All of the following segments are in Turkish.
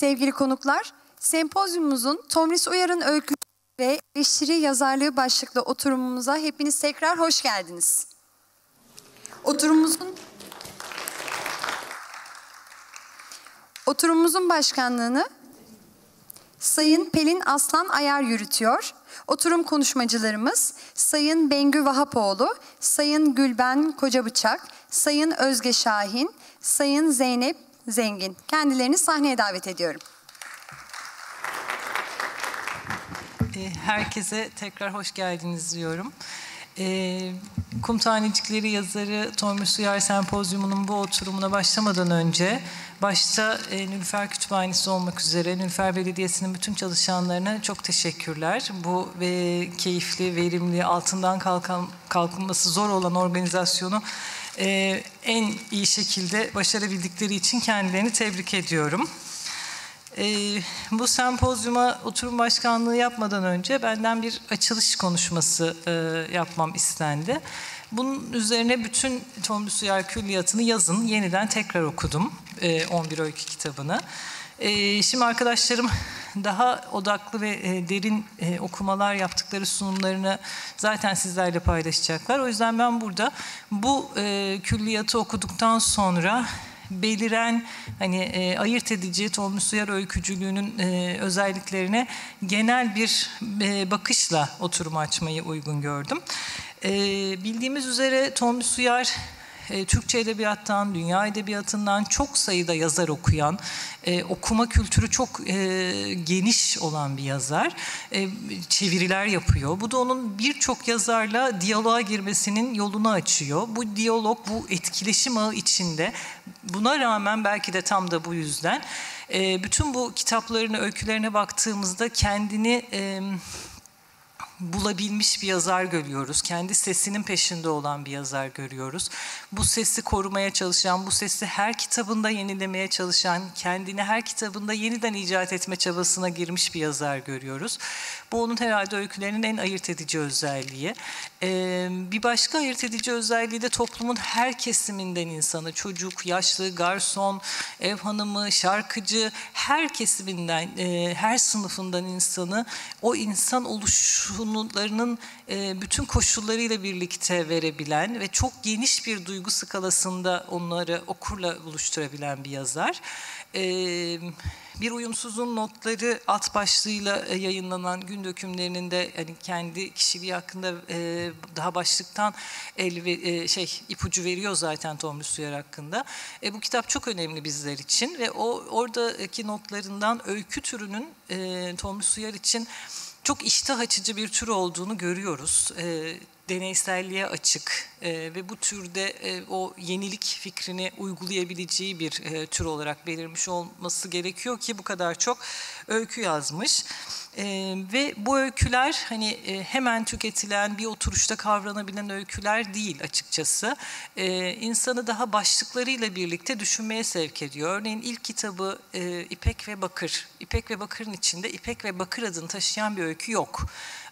Sevgili konuklar, sempozyumumuzun Tomris Uyar'ın öykü ve eleştiri yazarlığı başlıklı oturumumuza hepiniz tekrar hoş geldiniz. Oturumumuzun Oturumumuzun başkanlığını Sayın Pelin Aslan Ayar yürütüyor. Oturum konuşmacılarımız Sayın Bengü Vahapoğlu, Sayın Gülben Kocabıçak, Sayın Özge Şahin, Sayın Zeynep Zengin. Kendilerini sahneye davet ediyorum. E, herkese tekrar hoş geldiniz diyorum. E, Kum Tanecikleri yazarı Tomris Uyar Sempozyumu'nun bu oturumuna başlamadan önce başta e, Nülfer Kütüphanesi olmak üzere Nülfer Belediyesi'nin bütün çalışanlarına çok teşekkürler. Bu ve keyifli, verimli, altından kalkan, kalkınması zor olan organizasyonu e, en iyi şekilde başarabildikleri için kendilerini tebrik ediyorum. E, bu sempozyuma oturum başkanlığı yapmadan önce benden bir açılış konuşması e, yapmam istendi. Bunun üzerine bütün Tomris Uyar Külliyatı'nı yazın yeniden tekrar okudum. E, 11 öykü kitabını. E, şimdi arkadaşlarım daha odaklı ve e, derin e, okumalar yaptıkları sunumlarını zaten sizlerle paylaşacaklar. O yüzden ben burada bu e, külliyatı okuduktan sonra beliren hani e, ayırt edici Tomris Uyar öykücülüğünün e, özelliklerine genel bir e, bakışla oturumu açmayı uygun gördüm. E, bildiğimiz üzere Tomris Uyar e, Türkçe edebiyattan, dünya edebiyatından çok sayıda yazar okuyan, e, okuma kültürü çok e, geniş olan bir yazar. E, çeviriler yapıyor. Bu da onun birçok yazarla diyaloğa girmesinin yolunu açıyor. Bu diyalog, bu etkileşim ağı içinde buna rağmen belki de tam da bu yüzden bütün bu kitaplarını, öykülerine baktığımızda kendini... Bulabilmiş bir yazar görüyoruz. Kendi sesinin peşinde olan bir yazar görüyoruz. Bu sesi korumaya çalışan, bu sesi her kitabında yenilemeye çalışan, kendini her kitabında yeniden icat etme çabasına girmiş bir yazar görüyoruz. Bu onun herhalde öykülerinin en ayırt edici özelliği. Ee, bir başka ayırt edici özelliği de toplumun her kesiminden insanı, çocuk, yaşlı, garson, ev hanımı, şarkıcı, her kesiminden, e, her sınıfından insanı o insan oluşumlarının e, bütün koşullarıyla birlikte verebilen ve çok geniş bir duygu skalasında onları okurla buluşturabilen bir yazar. Evet bir uyumsuzun notları alt başlığıyla e, yayınlanan gün dökümlerinin de hani kendi kişiliği hakkında e, daha başlıktan el ve şey ipucu veriyor zaten Tomris Uyar hakkında. E, bu kitap çok önemli bizler için ve o oradaki notlarından öykü türünün e, Tomris Uyar için çok iştah açıcı bir tür olduğunu görüyoruz. E, deneyselliğe açık e, ve bu türde e, o yenilik fikrini uygulayabileceği bir e, tür olarak belirmiş olması gerekiyor ki bu kadar çok öykü yazmış. E, ve bu öyküler hani e, hemen tüketilen bir oturuşta kavranabilen öyküler değil açıkçası. E, insanı daha başlıklarıyla birlikte düşünmeye sevk ediyor. Örneğin ilk kitabı e, İpek ve Bakır. İpek ve Bakır'ın içinde İpek ve Bakır adını taşıyan bir öykü yok.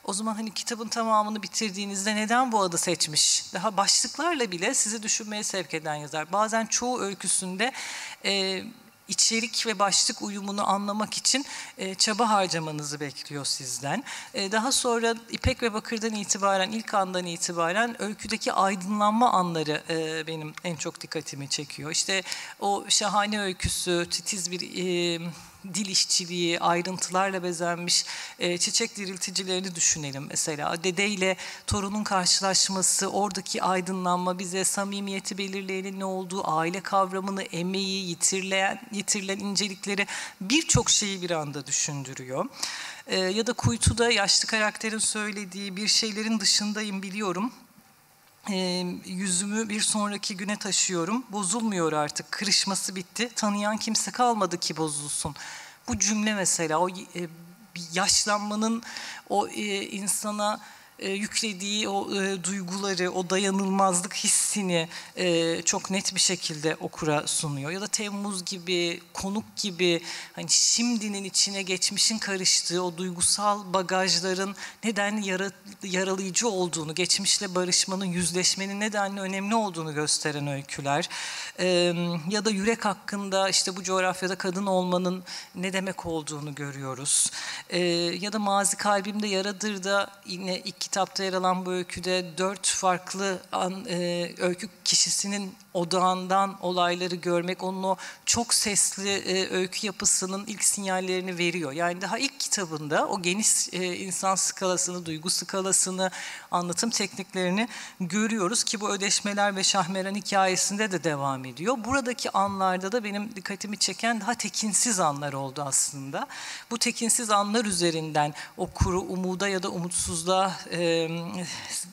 O zaman hani kitabın tamamını bitirdiğinizde neden bu adı seçmiş? Daha başlıklarla bile sizi düşünmeye sevk eden yazar. Bazen çoğu öyküsünde e, içerik ve başlık uyumunu anlamak için e, çaba harcamanızı bekliyor sizden. E, daha sonra İpek ve Bakır'dan itibaren, ilk andan itibaren öyküdeki aydınlanma anları e, benim en çok dikkatimi çekiyor. İşte o şahane öyküsü, titiz bir... E, dil işçiliği, ayrıntılarla bezenmiş e, çiçek dirilticilerini düşünelim mesela. Dede ile torunun karşılaşması, oradaki aydınlanma bize samimiyeti belirleyenin ne olduğu, aile kavramını, emeği, yitirilen, yitirilen incelikleri birçok şeyi bir anda düşündürüyor. E, ya da Kuytu'da yaşlı karakterin söylediği bir şeylerin dışındayım biliyorum e, yüzümü bir sonraki güne taşıyorum. Bozulmuyor artık. Kırışması bitti. Tanıyan kimse kalmadı ki bozulsun. Bu cümle mesela o e, yaşlanmanın o e, insana e, yüklediği o e, duyguları, o dayanılmazlık hissini e, çok net bir şekilde okura sunuyor. Ya da Temmuz gibi, konuk gibi hani şimdinin içine geçmişin karıştığı o duygusal bagajların nedenli yara, yaralayıcı olduğunu, geçmişle barışmanın, yüzleşmenin nedenli önemli olduğunu gösteren öyküler. e, ya da yürek hakkında işte bu coğrafyada kadın olmanın ne demek olduğunu görüyoruz. E, ya da Mazi Kalbimde Yaradır da yine ilk kitapta yer alan bu öyküde dört farklı an, e, öykü kişisinin odağından olayları görmek onun o çok sesli e, öykü yapısının ilk sinyallerini veriyor. Yani daha ilk kitabında o geniş e, insan skalasını, duygu skalasını, anlatım tekniklerini görüyoruz ki bu ödeşmeler ve Şahmeran hikayesinde de devam ediyor. Buradaki anlarda da benim dikkatimi çeken daha tekinsiz anlar oldu aslında. Bu tekinsiz anlar üzerinden o kuru umuda ya da umutsuzluğa e,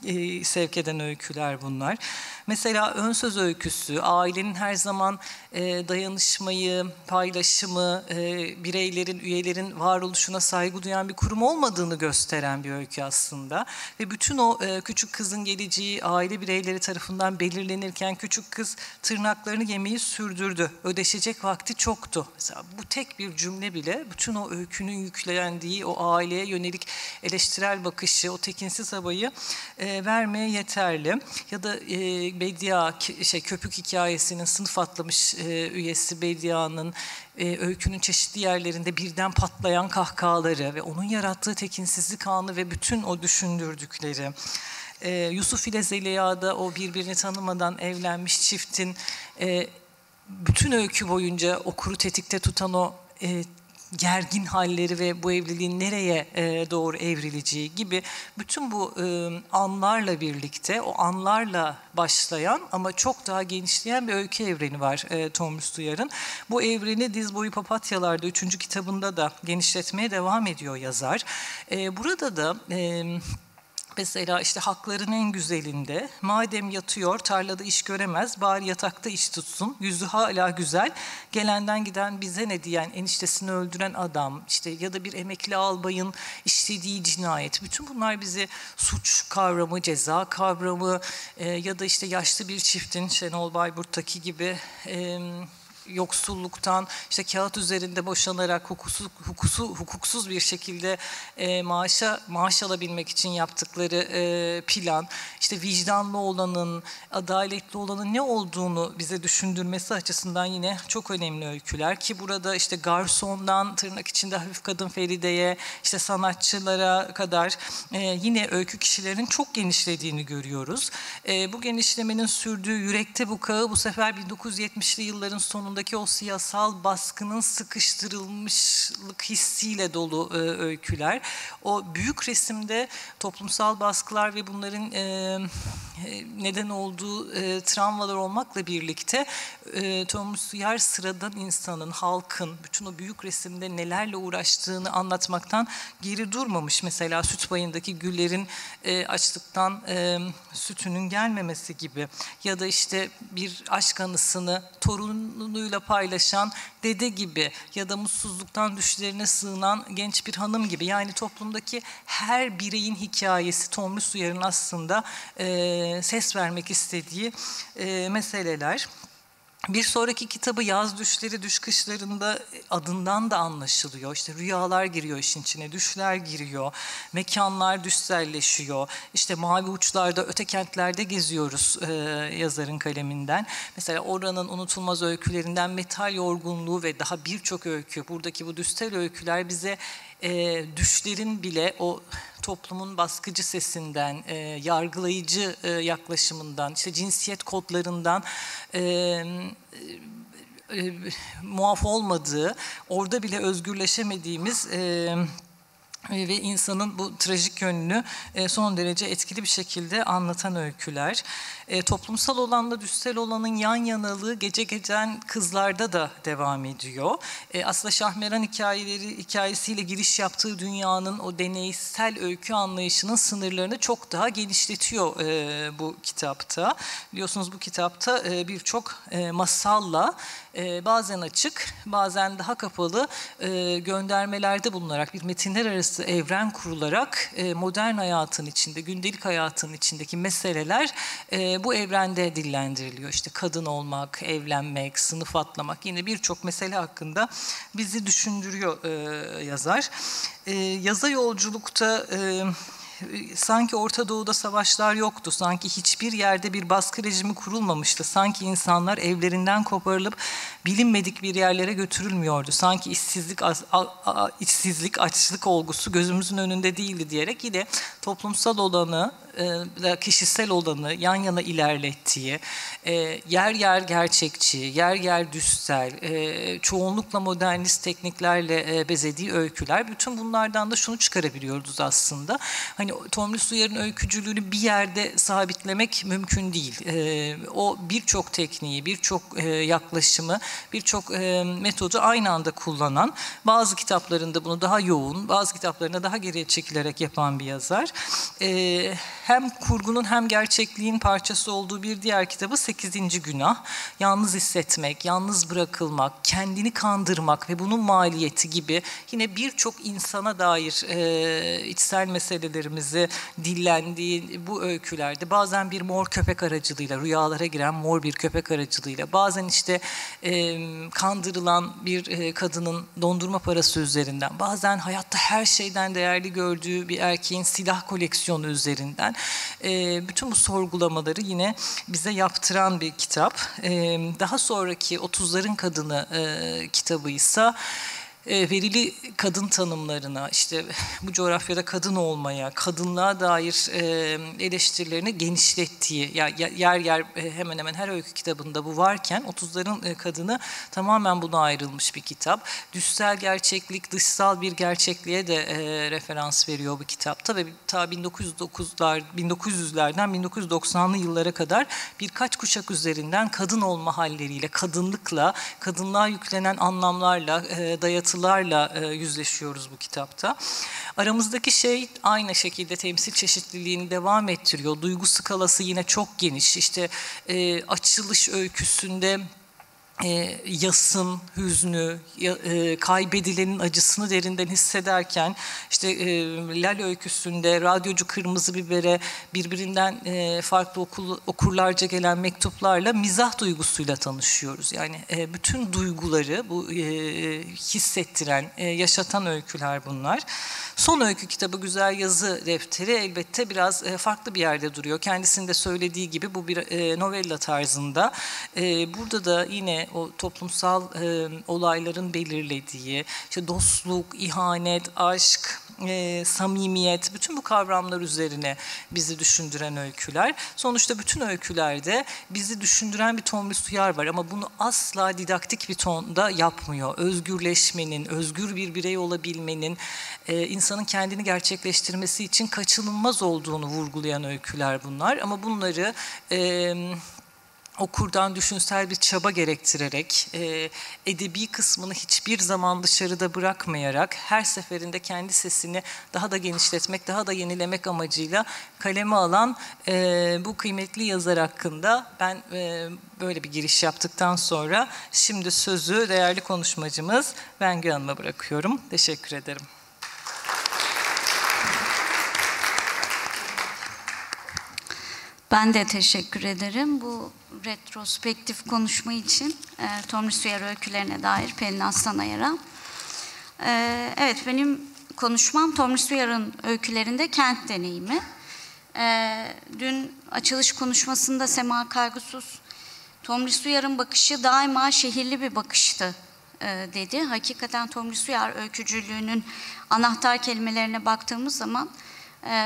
e, sevk eden öyküler bunlar. Mesela ön söz öyküsü, ailenin her zaman dayanışmayı, paylaşımı, e, bireylerin, üyelerin varoluşuna saygı duyan bir kurum olmadığını gösteren bir öykü aslında. Ve bütün o e, küçük kızın geleceği aile bireyleri tarafından belirlenirken küçük kız tırnaklarını yemeyi sürdürdü. Ödeşecek vakti çoktu. Mesela bu tek bir cümle bile bütün o öykünün yüklendiği o aileye yönelik eleştirel bakışı, o tekinsiz havayı e, vermeye yeterli. Ya da e, Bedia şey köpük hikayesinin sınıf atlamış e, üyesi Bedia'nın e, öykünün çeşitli yerlerinde birden patlayan kahkahaları ve onun yarattığı tekinsizlik anı ve bütün o düşündürdükleri. E, Yusuf ile Zeliha'da o birbirini tanımadan evlenmiş çiftin bütün öykü boyunca o kuru tetikte tutan o gergin halleri ve bu evliliğin nereye e, doğru evrileceği gibi bütün bu e, anlarla birlikte o anlarla başlayan ama çok daha genişleyen bir öykü evreni var e, Thomas Duyar'ın. Bu evreni Diz Boyu Papatyalar'da üçüncü kitabında da genişletmeye devam ediyor yazar. E, burada da... Mesela işte hakların en güzelinde madem yatıyor tarlada iş göremez bari yatakta iş tutsun. Yüzü hala güzel. Gelenden giden bize ne? diyen eniştesini öldüren adam işte ya da bir emekli albayın işlediği cinayet. Bütün bunlar bizi suç kavramı ceza kavramı e, ya da işte yaşlı bir çiftin Şenol Bayburt'taki gibi e, yoksulluktan işte kağıt üzerinde boşanarak hukuksuz, hukuksuz, hukuksuz bir şekilde e, maaşa maaş alabilmek için yaptıkları e, plan işte vicdanlı olanın adaletli olanın ne olduğunu bize düşündürmesi açısından yine çok önemli öyküler ki burada işte garsondan tırnak içinde hafif kadın Feride'ye işte sanatçılara kadar e, yine öykü kişilerin çok genişlediğini görüyoruz. E, bu genişlemenin sürdüğü yürekte bu kağı bu sefer 1970'li yılların sonunda toplumdaki o siyasal baskının sıkıştırılmışlık hissiyle dolu e, öyküler. O büyük resimde toplumsal baskılar ve bunların e, e neden olduğu e, travmalar olmakla birlikte e, Thomas Yer sıradan insanın, halkın bütün o büyük resimde nelerle uğraştığını anlatmaktan geri durmamış. Mesela süt bayındaki güllerin e, açlıktan e, sütünün gelmemesi gibi ya da işte bir aşk anısını torununu çocuğuyla paylaşan dede gibi ya da mutsuzluktan düşlerine sığınan genç bir hanım gibi. Yani toplumdaki her bireyin hikayesi Tomris Uyar'ın aslında e, ses vermek istediği e, meseleler. Bir sonraki kitabı Yaz Düşleri Düş Kışlarında adından da anlaşılıyor. İşte rüyalar giriyor işin içine, düşler giriyor, mekanlar düşselleşiyor. İşte mavi uçlarda, öte kentlerde geziyoruz e, yazarın kaleminden. Mesela oranın unutulmaz öykülerinden metal yorgunluğu ve daha birçok öykü, buradaki bu düstel öyküler bize e, düşlerin bile o toplumun baskıcı sesinden, e, yargılayıcı e, yaklaşımından, işte cinsiyet kodlarından e, e, muaf olmadığı, orada bile özgürleşemediğimiz... E, ve insanın bu trajik yönünü e, son derece etkili bir şekilde anlatan öyküler. E, toplumsal olanla düstel olanın yan yanalığı gece gecen kızlarda da devam ediyor. E, aslında Şahmeran hikayeleri hikayesiyle giriş yaptığı dünyanın o deneysel öykü anlayışının sınırlarını çok daha genişletiyor bu kitapta. Biliyorsunuz bu kitapta birçok masalla e, bazen açık, bazen daha kapalı e, göndermelerde bulunarak bir metinler arası evren kurularak e, modern hayatın içinde, gündelik hayatın içindeki meseleler e, bu evrende dillendiriliyor. İşte kadın olmak, evlenmek, sınıf atlamak yine birçok mesele hakkında bizi düşündürüyor yazar. E, yaza yolculukta... sanki Orta Doğu'da savaşlar yoktu. Sanki hiçbir yerde bir baskı rejimi kurulmamıştı. Sanki insanlar evlerinden koparılıp bilinmedik bir yerlere götürülmüyordu. Sanki işsizlik, işsizlik, açlık olgusu gözümüzün önünde değildi diyerek yine toplumsal olanı e, kişisel olanı yan yana ilerlettiği, e, yer yer gerçekçi, yer yer düstel, e, çoğunlukla modernist tekniklerle bezediği öyküler. Bütün bunlardan da şunu çıkarabiliyoruz aslında. Hani Tomris Uyar'ın öykücülüğünü bir yerde sabitlemek mümkün değil. O birçok tekniği, birçok yaklaşımı, birçok metodu aynı anda kullanan, bazı kitaplarında bunu daha yoğun, bazı kitaplarında daha geriye çekilerek yapan bir yazar hem kurgunun hem gerçekliğin parçası olduğu bir diğer kitabı 8. Günah. Yalnız hissetmek, yalnız bırakılmak, kendini kandırmak ve bunun maliyeti gibi yine birçok insana dair e, içsel meselelerimizi dillendiği bu öykülerde bazen bir mor köpek aracılığıyla, rüyalara giren mor bir köpek aracılığıyla, bazen işte e, kandırılan bir e, kadının dondurma parası üzerinden, bazen hayatta her şeyden değerli gördüğü bir erkeğin silah koleksiyonu üzerinden e, bütün bu sorgulamaları yine bize yaptıran bir kitap. E, daha sonraki 30'ların Kadını e, kitabı ise e, verili kadın tanımlarına, işte bu coğrafyada kadın olmaya, kadınlığa dair e, eleştirilerini genişlettiği, ya yer yer e, hemen hemen her öykü kitabında bu varken 30'ların kadını tamamen buna ayrılmış bir kitap. Düşsel gerçeklik, dışsal bir gerçekliğe de referans veriyor bu kitapta ve ta 1909'lar 1900'lerden 1990'lı yıllara kadar birkaç kuşak üzerinden kadın olma halleriyle, kadınlıkla, kadınlığa yüklenen anlamlarla dayatılan anlatılarla e, yüzleşiyoruz bu kitapta. Aramızdaki şey aynı şekilde temsil çeşitliliğini devam ettiriyor. Duygu skalası yine çok geniş. İşte e, açılış öyküsünde e, yasın, hüznü, e, kaybedilenin acısını derinden hissederken işte e, Lal öyküsünde radyocu Kırmızı Biber'e birbirinden e, farklı okul, okurlarca gelen mektuplarla mizah duygusuyla tanışıyoruz. Yani e, bütün duyguları bu e, hissettiren, e, yaşatan öyküler bunlar. Son öykü kitabı Güzel Yazı Defteri elbette biraz e, farklı bir yerde duruyor. Kendisinde söylediği gibi bu bir e, novella tarzında. E, burada da yine o toplumsal olayların belirlediği, işte dostluk, ihanet, aşk, e, samimiyet, bütün bu kavramlar üzerine bizi düşündüren öyküler. Sonuçta bütün öykülerde bizi düşündüren bir ton bir suyar var ama bunu asla didaktik bir tonda yapmıyor. Özgürleşmenin, özgür bir birey olabilmenin, e, insanın kendini gerçekleştirmesi için kaçınılmaz olduğunu vurgulayan öyküler bunlar. Ama bunları... E, okurdan düşünsel bir çaba gerektirerek, e, edebi kısmını hiçbir zaman dışarıda bırakmayarak, her seferinde kendi sesini daha da genişletmek, daha da yenilemek amacıyla kaleme alan e, bu kıymetli yazar hakkında ben e, böyle bir giriş yaptıktan sonra şimdi sözü değerli konuşmacımız Bengü Hanım'a bırakıyorum. Teşekkür ederim. Ben de teşekkür ederim. Bu retrospektif konuşma için e, Tomris Uyar öykülerine dair Pelin Aslan Ayar'a. E, evet, benim konuşmam Tomris Uyar'ın öykülerinde kent deneyimi. E, dün açılış konuşmasında Sema Kargusuz, Tomris Uyar'ın bakışı daima şehirli bir bakıştı e, dedi. Hakikaten Tomris Uyar öykücülüğünün anahtar kelimelerine baktığımız zaman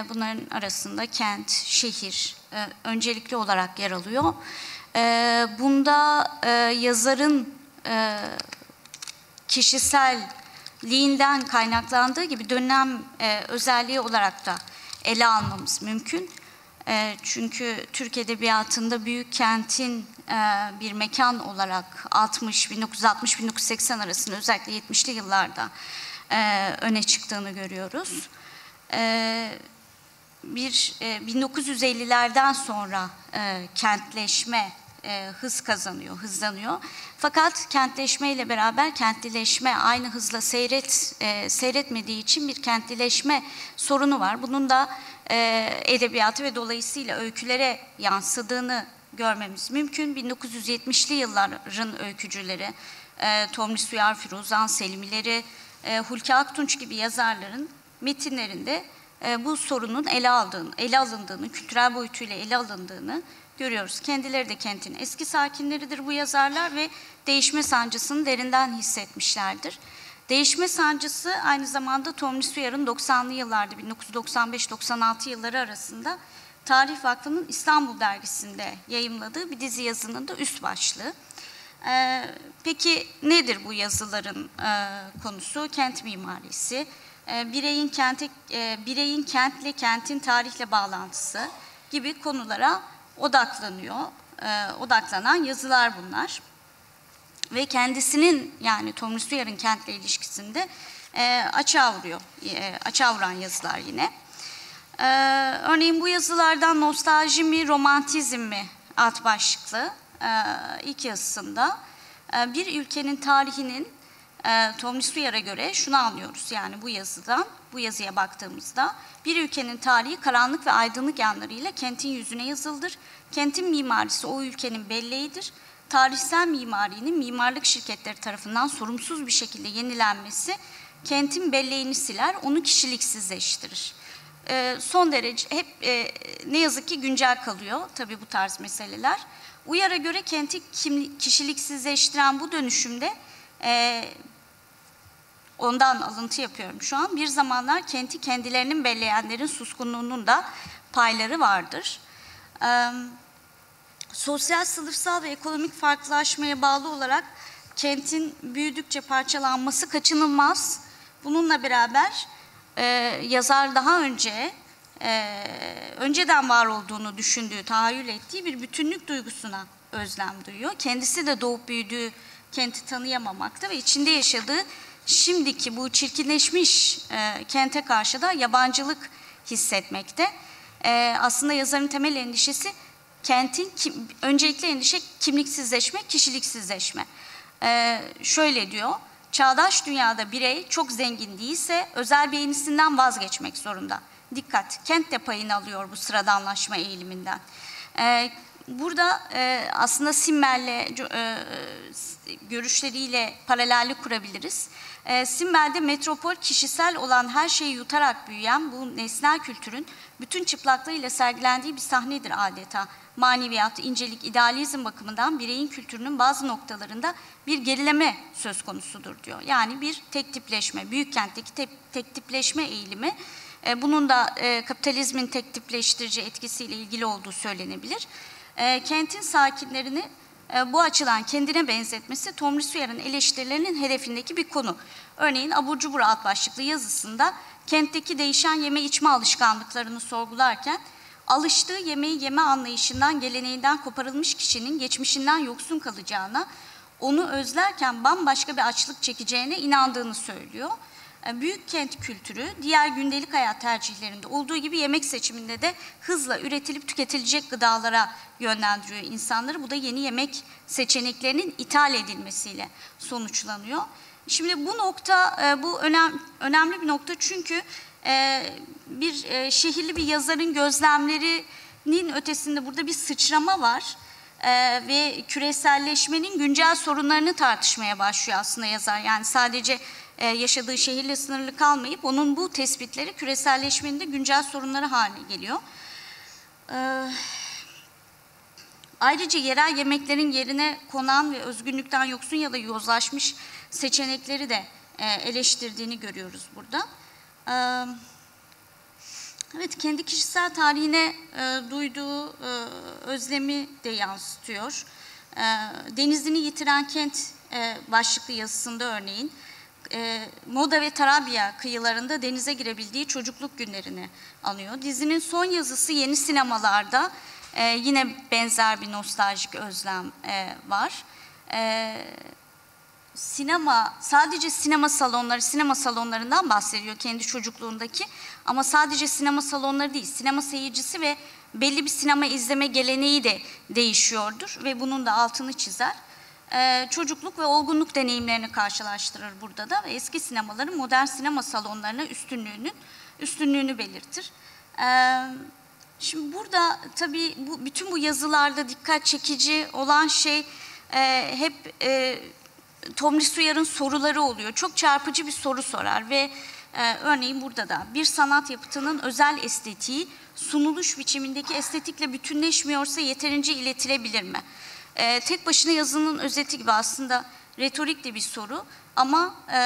bunların arasında kent, şehir e, öncelikli olarak yer alıyor. E, bunda e, yazarın e, kişiselliğinden kaynaklandığı gibi dönem özelliği olarak da ele almamız mümkün. Çünkü Türk Edebiyatı'nda büyük kentin bir mekan olarak 60, 1960-1980 arasında özellikle 70'li yıllarda öne çıktığını görüyoruz. E, bir e, 1950'lerden sonra e, kentleşme e, hız kazanıyor, hızlanıyor. Fakat kentleşme ile beraber kentlileşme aynı hızla seyret e, seyretmediği için bir kentlileşme sorunu var. Bunun da e, edebiyatı ve dolayısıyla öykülere yansıdığını görmemiz mümkün. 1970'li yılların öykücüleri, e, Tomris Uyar, Firuzan Selimileri, e, Hulki Aktunç gibi yazarların metinlerinde e, bu sorunun ele aldığını, ele alındığını, kültürel boyutuyla ele alındığını görüyoruz. Kendileri de kentin eski sakinleridir bu yazarlar ve değişme sancısını derinden hissetmişlerdir. Değişme sancısı aynı zamanda Tomris Suyar'ın 90'lı yıllarda 1995-96 yılları arasında Tarih Vakfı'nın İstanbul dergisinde yayımladığı bir dizi yazının da üst başlığı. Ee, peki nedir bu yazıların e, konusu? Kent mimarisi, bireyin kente, e, bireyin kentle kentin tarihle bağlantısı gibi konulara odaklanıyor, e, odaklanan yazılar bunlar. Ve kendisinin yani Tomris Uyar'ın kentle ilişkisinde e, açığa vuruyor, e, açığa vuran yazılar yine. E, örneğin bu yazılardan nostalji mi, romantizm mi alt başlıklı e, ilk yazısında e, bir ülkenin tarihinin e, Tomris Uyar'a göre şunu anlıyoruz yani bu yazıdan, bu yazıya baktığımızda bir ülkenin tarihi karanlık ve aydınlık yanlarıyla kentin yüzüne yazıldır. Kentin mimarisi o ülkenin belleğidir. Tarihsel mimarinin mimarlık şirketleri tarafından sorumsuz bir şekilde yenilenmesi kentin belleğini siler, onu kişiliksizleştirir. E, son derece hep e, ne yazık ki güncel kalıyor tabii bu tarz meseleler. Uyar'a göre kenti kişiliksizleştiren bu dönüşümde e, ondan alıntı yapıyorum şu an. Bir zamanlar kenti kendilerinin belleyenlerin suskunluğunun da payları vardır. E, sosyal, sınıfsal ve ekonomik farklılaşmaya bağlı olarak kentin büyüdükçe parçalanması kaçınılmaz. Bununla beraber e, yazar daha önce e, önceden var olduğunu düşündüğü, tahayyül ettiği bir bütünlük duygusuna özlem duyuyor. Kendisi de doğup büyüdüğü kenti tanıyamamakta ve içinde yaşadığı şimdiki bu çirkinleşmiş e, kente karşı da yabancılık hissetmekte. E, aslında yazarın temel endişesi kentin kim, öncelikli endişe kimliksizleşme, kişiliksizleşme. E, şöyle diyor, çağdaş dünyada birey çok zengin değilse özel beğenisinden vazgeçmek zorunda. Dikkat, kent de payını alıyor bu sıradanlaşma eğiliminden. Ee, burada e, aslında Simmel'le e, görüşleriyle paralellik kurabiliriz. E, Simmel'de metropol kişisel olan her şeyi yutarak büyüyen bu nesnel kültürün bütün çıplaklığıyla sergilendiği bir sahnedir adeta. Maneviyat, incelik, idealizm bakımından bireyin kültürünün bazı noktalarında bir gerileme söz konusudur diyor. Yani bir tek tipleşme, büyük kentteki tek, tek tipleşme eğilimi e, bunun da e, kapitalizmin tek tipleştirici etkisiyle ilgili olduğu söylenebilir. E, kentin sakinlerini bu açıdan kendine benzetmesi Tomris Uyar'ın eleştirilerinin hedefindeki bir konu. Örneğin Abur Cubur alt başlıklı yazısında kentteki değişen yeme içme alışkanlıklarını sorgularken alıştığı yemeği yeme anlayışından, geleneğinden koparılmış kişinin geçmişinden yoksun kalacağına, onu özlerken bambaşka bir açlık çekeceğine inandığını söylüyor. E, büyük kent kültürü diğer gündelik hayat tercihlerinde olduğu gibi yemek seçiminde de hızla üretilip tüketilecek gıdalara yönlendiriyor insanları. Bu da yeni yemek seçeneklerinin ithal edilmesiyle sonuçlanıyor. Şimdi bu nokta e, bu önem, önemli bir nokta çünkü e, bir şehirli bir yazarın gözlemlerinin ötesinde burada bir sıçrama var. ve küreselleşmenin güncel sorunlarını tartışmaya başlıyor aslında yazar. Yani sadece yaşadığı şehirle sınırlı kalmayıp onun bu tespitleri küreselleşmenin de güncel sorunları haline geliyor. E, ayrıca yerel yemeklerin yerine konan ve özgünlükten yoksun ya da yozlaşmış seçenekleri de e, eleştirdiğini görüyoruz burada. Evet, kendi kişisel tarihine duyduğu özlemi de yansıtıyor. denizini yitiren kent başlıklı yazısında örneğin e, Moda ve Tarabya kıyılarında denize girebildiği çocukluk günlerini anıyor. Dizinin son yazısı yeni sinemalarda e, yine benzer bir nostaljik özlem e, var. E, sinema, sadece sinema salonları, sinema salonlarından bahsediyor kendi çocukluğundaki. Ama sadece sinema salonları değil, sinema seyircisi ve belli bir sinema izleme geleneği de değişiyordur ve bunun da altını çizer e, çocukluk ve olgunluk deneyimlerini karşılaştırır burada da ve eski sinemaların modern sinema salonlarına üstünlüğünün üstünlüğünü belirtir. E, şimdi burada tabii bu, bütün bu yazılarda dikkat çekici olan şey e, hep e, Tomris Uyar'ın soruları oluyor. Çok çarpıcı bir soru sorar ve e, örneğin burada da bir sanat yapıtının özel estetiği sunuluş biçimindeki estetikle bütünleşmiyorsa yeterince iletilebilir mi? E, tek başına yazının özeti gibi aslında retorik de bir soru ama e,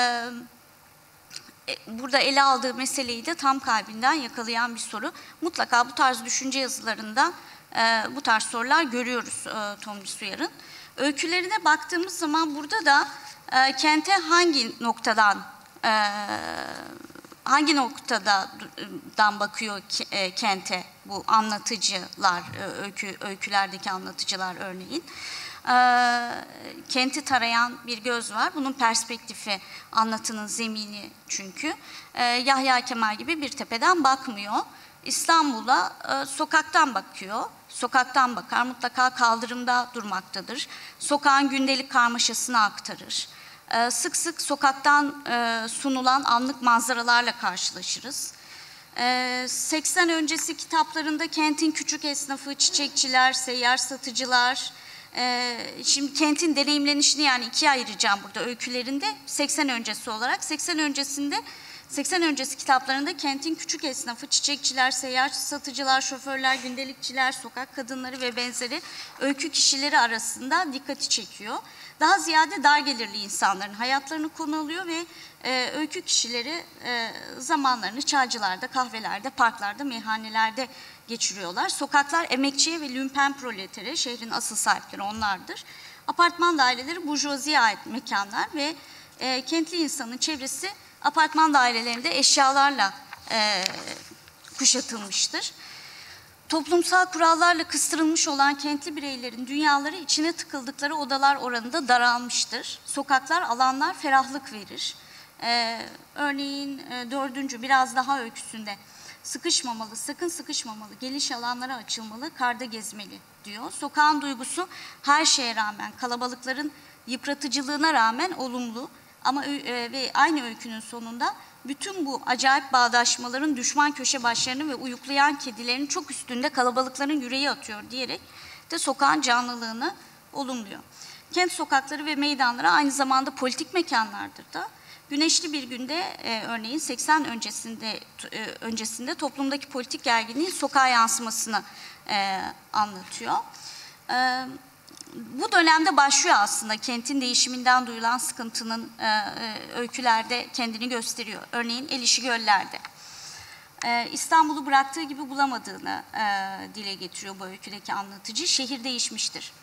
e, burada ele aldığı meseleyi de tam kalbinden yakalayan bir soru. Mutlaka bu tarz düşünce yazılarında e, bu tarz sorular görüyoruz e, Tomris Suyar'ın. Öykülerine baktığımız zaman burada da e, kente hangi noktadan e, hangi noktadan bakıyor e, kente bu anlatıcılar, e, öykü, öykülerdeki anlatıcılar örneğin. E, kenti tarayan bir göz var. Bunun perspektifi, anlatının zemini çünkü. Yahya Kemal gibi bir tepeden bakmıyor. İstanbul'a sokaktan bakıyor. Sokaktan bakar, mutlaka kaldırımda durmaktadır. Sokağın gündelik karmaşasını aktarır. E, sık sık sokaktan e, sunulan anlık manzaralarla karşılaşırız. 80 e, öncesi kitaplarında kentin küçük esnafı, çiçekçiler, seyyar satıcılar, şimdi kentin deneyimlenişini yani ikiye ayıracağım burada öykülerinde 80 öncesi olarak. 80 öncesinde 80 öncesi kitaplarında kentin küçük esnafı, çiçekçiler, seyyar satıcılar, şoförler, gündelikçiler, sokak kadınları ve benzeri öykü kişileri arasında dikkati çekiyor. Daha ziyade dar gelirli insanların hayatlarını konu alıyor ve e, öykü kişileri e, zamanlarını çaycılarda, kahvelerde, parklarda, meyhanelerde geçiriyorlar. Sokaklar emekçiye ve lümpen proletere, şehrin asıl sahipleri onlardır. Apartman daireleri burjuvaziye ait mekanlar ve e, kentli insanın çevresi apartman dairelerinde eşyalarla e, kuşatılmıştır. Toplumsal kurallarla kıstırılmış olan kentli bireylerin dünyaları içine tıkıldıkları odalar oranında daralmıştır. Sokaklar, alanlar ferahlık verir. Ee, örneğin e, dördüncü biraz daha öyküsünde sıkışmamalı, sakın sıkışmamalı, geliş alanlara açılmalı, karda gezmeli diyor. Sokağın duygusu her şeye rağmen, kalabalıkların yıpratıcılığına rağmen olumlu. Ama e, ve aynı öykünün sonunda bütün bu acayip bağdaşmaların düşman köşe başlarını ve uyuklayan kedilerin çok üstünde kalabalıkların yüreği atıyor diyerek de sokağın canlılığını olumluyor. Kent sokakları ve meydanları aynı zamanda politik mekanlardır da. Güneşli bir günde e, örneğin 80 öncesinde e, öncesinde toplumdaki politik gerginliğin sokağa yansımasını e, anlatıyor. E, bu dönemde başlıyor aslında kentin değişiminden duyulan sıkıntının e, e, öykülerde kendini gösteriyor. Örneğin El İşi Göller'de. E, İstanbul'u bıraktığı gibi bulamadığını e, dile getiriyor bu öyküdeki anlatıcı. Şehir değişmiştir.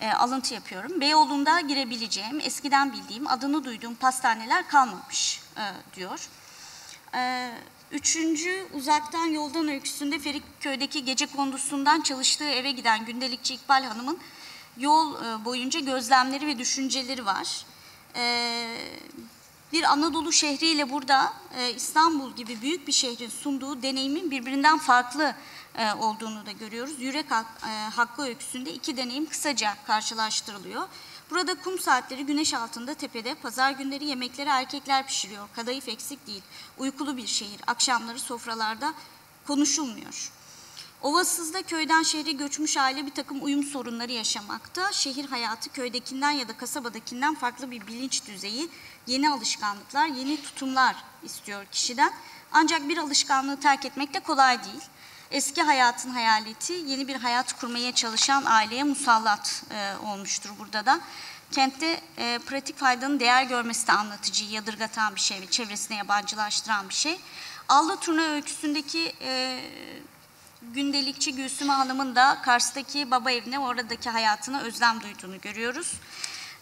E, alıntı yapıyorum. Beyoğlu'nda girebileceğim, eskiden bildiğim, adını duyduğum pastaneler kalmamış e, diyor. E, Üçüncü uzaktan yoldan öyküsünde Ferikköy'deki gece kondusundan çalıştığı eve giden gündelikçi İkbal Hanım'ın yol e, boyunca gözlemleri ve düşünceleri var. E, bir Anadolu şehriyle burada e, İstanbul gibi büyük bir şehrin sunduğu deneyimin birbirinden farklı olduğunu da görüyoruz. Yürek Hakkı öyküsünde iki deneyim kısaca karşılaştırılıyor. Burada kum saatleri güneş altında tepede, pazar günleri yemekleri erkekler pişiriyor. Kadayıf eksik değil. Uykulu bir şehir. Akşamları sofralarda konuşulmuyor. Ovasız'da köyden şehre göçmüş aile bir takım uyum sorunları yaşamakta. Şehir hayatı köydekinden ya da kasabadakinden farklı bir bilinç düzeyi, yeni alışkanlıklar, yeni tutumlar istiyor kişiden. Ancak bir alışkanlığı terk etmek de kolay değil. Eski hayatın hayaleti yeni bir hayat kurmaya çalışan aileye musallat e, olmuştur burada da. Kentte e, pratik faydanın değer görmesi de anlatıcıyı yadırgatan bir şey ve çevresine yabancılaştıran bir şey. Allı Turna öyküsündeki e, gündelikçi Gülsüm Hanım'ın da Kars'taki baba evine oradaki hayatına özlem duyduğunu görüyoruz.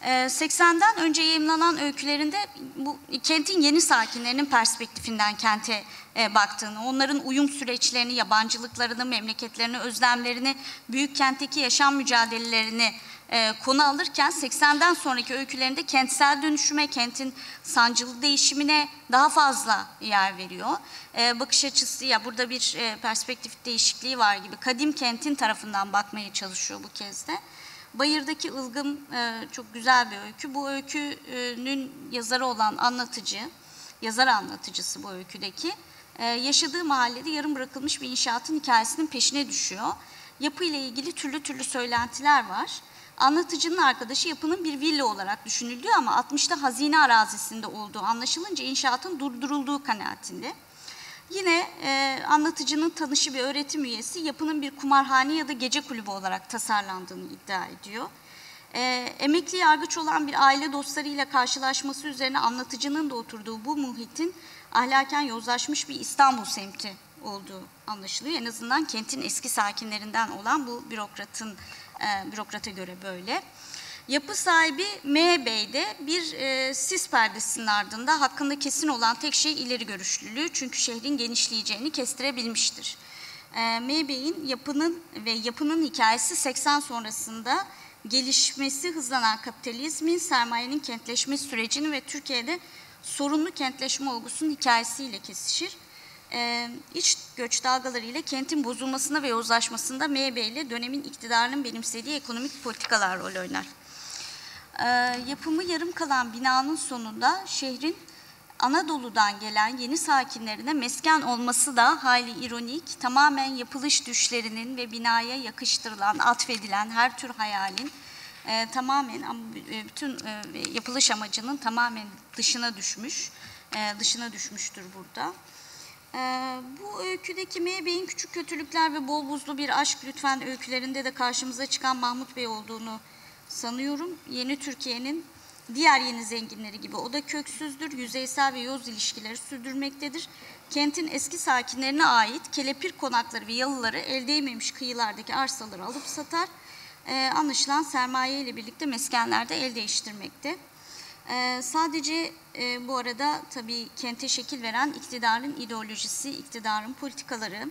80'den ee, önce yayımlanan öykülerinde bu kentin yeni sakinlerinin perspektifinden kente e, baktığını, onların uyum süreçlerini, yabancılıklarını, memleketlerini, özlemlerini, büyük kentteki yaşam mücadelelerini e, konu alırken 80'den sonraki öykülerinde kentsel dönüşüme, kentin sancılı değişimine daha fazla yer veriyor. E, bakış açısı ya burada bir e, perspektif değişikliği var gibi kadim kentin tarafından bakmaya çalışıyor bu kez de. Bayır'daki ılgım e, çok güzel bir öykü. Bu öykünün yazarı olan anlatıcı, yazar anlatıcısı bu öyküdeki e, yaşadığı mahallede yarım bırakılmış bir inşaatın hikayesinin peşine düşüyor. Yapı ile ilgili türlü türlü söylentiler var. Anlatıcının arkadaşı yapının bir villa olarak düşünüldüğü ama 60'ta hazine arazisinde olduğu anlaşılınca inşaatın durdurulduğu kanaatinde. Yine e, anlatıcının tanışı ve öğretim üyesi yapının bir kumarhane ya da gece kulübü olarak tasarlandığını iddia ediyor. E, emekli yargıç olan bir aile dostlarıyla karşılaşması üzerine anlatıcının da oturduğu bu muhitin ahlaken yozlaşmış bir İstanbul semti olduğu anlaşılıyor. En azından kentin eski sakinlerinden olan bu bürokratın e, bürokrata göre böyle. Yapı sahibi M Bey'de bir e, sis perdesinin ardında hakkında kesin olan tek şey ileri görüşlülüğü. Çünkü şehrin genişleyeceğini kestirebilmiştir. E, M Bey'in yapının ve yapının hikayesi 80 sonrasında gelişmesi hızlanan kapitalizmin, sermayenin kentleşme sürecini ve Türkiye'de sorunlu kentleşme olgusunun hikayesiyle kesişir. Ee, iç göç dalgaları ile kentin bozulmasına ve yozlaşmasında MHP ile dönemin iktidarının benimsediği ekonomik politikalar rol oynar. Yapımı yarım kalan binanın sonunda şehrin Anadolu'dan gelen yeni sakinlerine mesken olması da hayli ironik, tamamen yapılış düşlerinin ve binaya yakıştırılan, atfedilen her tür hayalin e, tamamen e, bütün e, yapılış amacının tamamen dışına düşmüş, e, dışına düşmüştür burada. E, bu öyküdeki M. Bey'in küçük kötülükler ve bol buzlu bir aşk lütfen öykülerinde de karşımıza çıkan Mahmut Bey olduğunu sanıyorum. Yeni Türkiye'nin diğer yeni zenginleri gibi o da köksüzdür, yüzeysel ve yoz ilişkileri sürdürmektedir. Kentin eski sakinlerine ait kelepir konakları ve yalıları el değmemiş kıyılardaki arsaları alıp satar e, anlaşılan sermaye ile birlikte meskenlerde el değiştirmekte. E, sadece e, bu arada tabii kente şekil veren iktidarın ideolojisi, iktidarın politikaları,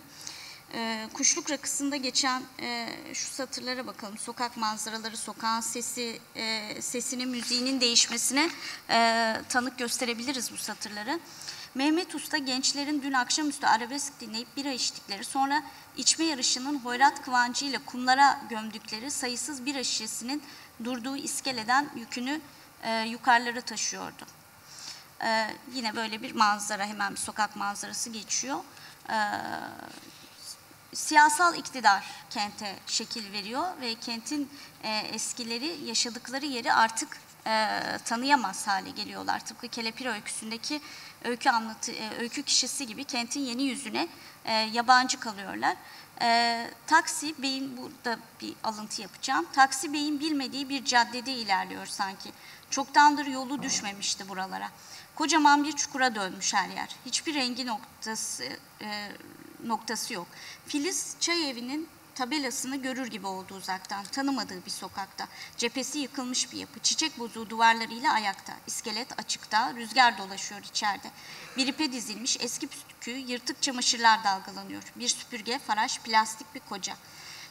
e, kuşluk rakısında geçen e, şu satırlara bakalım. Sokak manzaraları, sokağın sesi, e, sesinin, müziğinin değişmesine e, tanık gösterebiliriz bu satırları. Mehmet Usta gençlerin dün akşamüstü arabesk dinleyip bira içtikleri, sonra içme yarışının hoyrat kıvancıyla kumlara gömdükleri sayısız bira şişesinin durduğu iskeleden yükünü e, yukarılara taşıyordu. E, yine böyle bir manzara, hemen bir sokak manzarası geçiyor. E, siyasal iktidar kente şekil veriyor ve kentin e, eskileri yaşadıkları yeri artık e, tanıyamaz hale geliyorlar. Tıpkı Kelepir öyküsündeki öykü anlatı e, öykü kişisi gibi kentin yeni yüzüne e, yabancı kalıyorlar. E, Taksi Bey'in burada bir alıntı yapacağım. Taksi Bey'in bilmediği bir caddede ilerliyor sanki. Çoktandır yolu düşmemişti buralara. Kocaman bir çukura dönmüş her yer. Hiçbir rengi noktası e, noktası yok. Filiz çay evinin tabelasını görür gibi oldu uzaktan. Tanımadığı bir sokakta. Cephesi yıkılmış bir yapı. Çiçek bozuğu duvarlarıyla ayakta. İskelet açıkta. Rüzgar dolaşıyor içeride. Bir ipe dizilmiş eski püskü, yırtık çamaşırlar dalgalanıyor. Bir süpürge, faraş, plastik bir koca.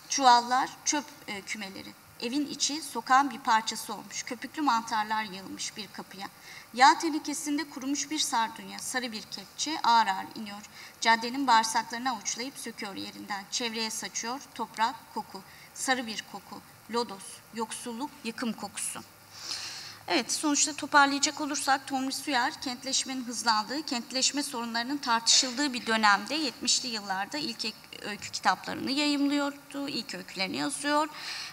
Çuvallar, çöp e, kümeleri. Evin içi sokağın bir parçası olmuş. Köpüklü mantarlar yığılmış bir kapıya. Yağ tenekesinde kurumuş bir sardunya, sarı bir kepçe ağır ağır iniyor. Caddenin bağırsaklarını avuçlayıp söküyor yerinden. Çevreye saçıyor toprak, koku, sarı bir koku, lodos, yoksulluk, yıkım kokusu. Evet, sonuçta toparlayacak olursak Tomris Uyar, kentleşmenin hızlandığı, kentleşme sorunlarının tartışıldığı bir dönemde 70'li yıllarda ilk öykü kitaplarını yayımlıyordu, ilk öykülerini yazıyor.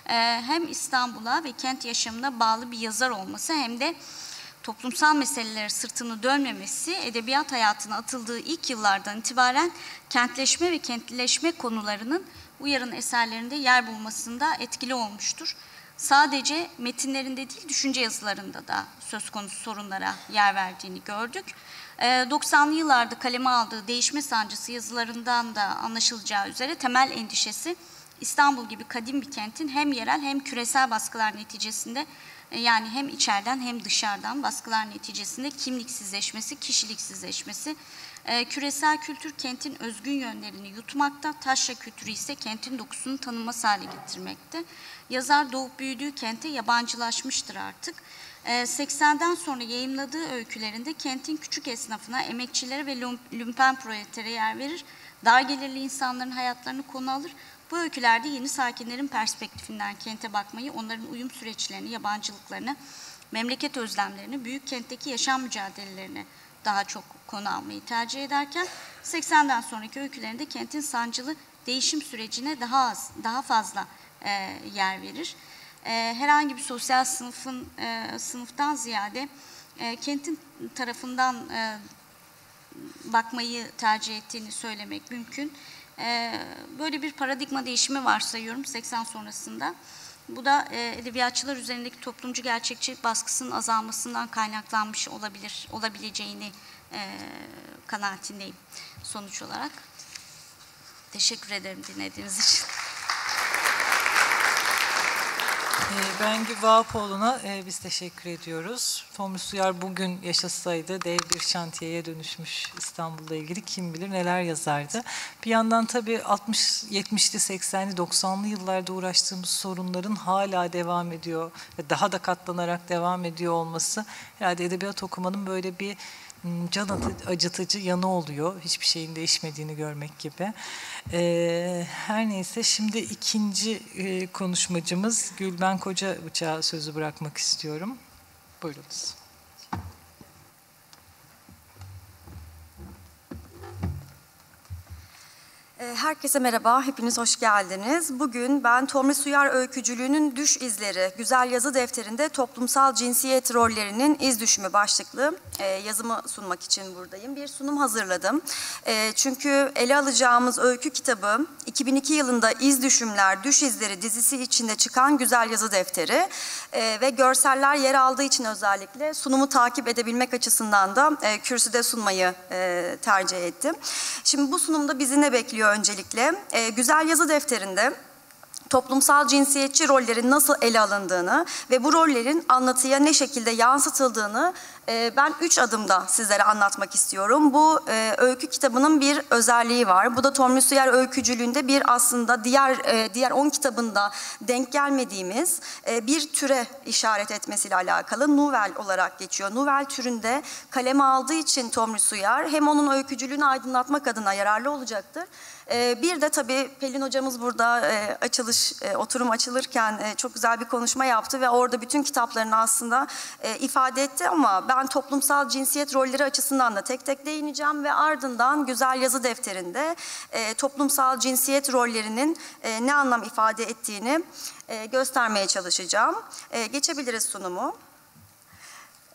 Ee, hem İstanbul'a ve kent yaşamına bağlı bir yazar olması hem de toplumsal meselelere sırtını dönmemesi, edebiyat hayatına atıldığı ilk yıllardan itibaren kentleşme ve kentleşme konularının uyarın eserlerinde yer bulmasında etkili olmuştur. Sadece metinlerinde değil, düşünce yazılarında da söz konusu sorunlara yer verdiğini gördük. 90'lı ee, yıllarda kaleme aldığı değişme sancısı yazılarından da anlaşılacağı üzere temel endişesi İstanbul gibi kadim bir kentin hem yerel hem küresel baskılar neticesinde e, yani hem içeriden hem dışarıdan baskılar neticesinde kimliksizleşmesi, kişiliksizleşmesi, e, küresel kültür kentin özgün yönlerini yutmakta, taşra kültürü ise kentin dokusunu tanınmaz hale getirmekte. Yazar doğup büyüdüğü kente yabancılaşmıştır artık. 80'den e, sonra yayınladığı öykülerinde kentin küçük esnafına, emekçilere ve lümpen proletere yer verir. Dar gelirli insanların hayatlarını konu alır. Bu öykülerde yeni sakinlerin perspektifinden kente bakmayı, onların uyum süreçlerini, yabancılıklarını, memleket özlemlerini, büyük kentteki yaşam mücadelelerini daha çok konu almayı tercih ederken 80'den sonraki öykülerinde kentin sancılı değişim sürecine daha az, daha fazla e, yer verir. E, herhangi bir sosyal sınıfın e, sınıftan ziyade e, kentin tarafından e, bakmayı tercih ettiğini söylemek mümkün. Böyle bir paradigma değişimi varsayıyorum 80 sonrasında. Bu da e, edebiyatçılar üzerindeki toplumcu gerçekçilik baskısının azalmasından kaynaklanmış olabilir, olabileceğini e, kanaatindeyim sonuç olarak. Teşekkür ederim dinlediğiniz için. Ee, Bengü Vahapoğlu'na e, biz teşekkür ediyoruz. Tomris Uyar bugün yaşasaydı dev bir şantiyeye dönüşmüş İstanbul'la ilgili kim bilir neler yazardı. Bir yandan tabii 60, 70'li, 80'li, 90'lı yıllarda uğraştığımız sorunların hala devam ediyor ve daha da katlanarak devam ediyor olması herhalde edebiyat okumanın böyle bir can acıtıcı yanı oluyor. Hiçbir şeyin değişmediğini görmek gibi. Ee, her neyse şimdi ikinci e, konuşmacımız Gülben Koca Bıçağı sözü bırakmak istiyorum. Buyurunuz. Herkese merhaba, hepiniz hoş geldiniz. Bugün ben Tomris Uyar öykücülüğünün Düş İzleri, Güzel Yazı Defterinde Toplumsal Cinsiyet Rollerinin İz Düşümü başlıklı e, yazımı sunmak için buradayım. Bir sunum hazırladım. E, çünkü ele alacağımız öykü kitabı 2002 yılında İz Düşümler, Düş İzleri dizisi içinde çıkan Güzel Yazı Defteri e, ve görseller yer aldığı için özellikle sunumu takip edebilmek açısından da kürsüde sunmayı tercih ettim. Şimdi bu sunumda bizi ne bekliyor öncelikle? E, güzel yazı defterinde toplumsal cinsiyetçi rollerin nasıl ele alındığını ve bu rollerin anlatıya ne şekilde yansıtıldığını e, ben üç adımda sizlere anlatmak istiyorum. Bu e, öykü kitabının bir özelliği var. Bu da Tom Müsüyer öykücülüğünde bir aslında diğer e, diğer on kitabında denk gelmediğimiz bir türe işaret etmesiyle alakalı. Nuvel olarak geçiyor. Nuvel türünde kaleme aldığı için Tom Müsüyer hem onun öykücülüğünü aydınlatmak adına yararlı olacaktır. Bir de tabii Pelin hocamız burada açılış, oturum açılırken çok güzel bir konuşma yaptı ve orada bütün kitaplarını aslında ifade etti ama ben toplumsal cinsiyet rolleri açısından da tek tek değineceğim ve ardından güzel yazı defterinde e, toplumsal cinsiyet rollerinin e, ne anlam ifade ettiğini e, göstermeye çalışacağım. E, geçebiliriz sunumu.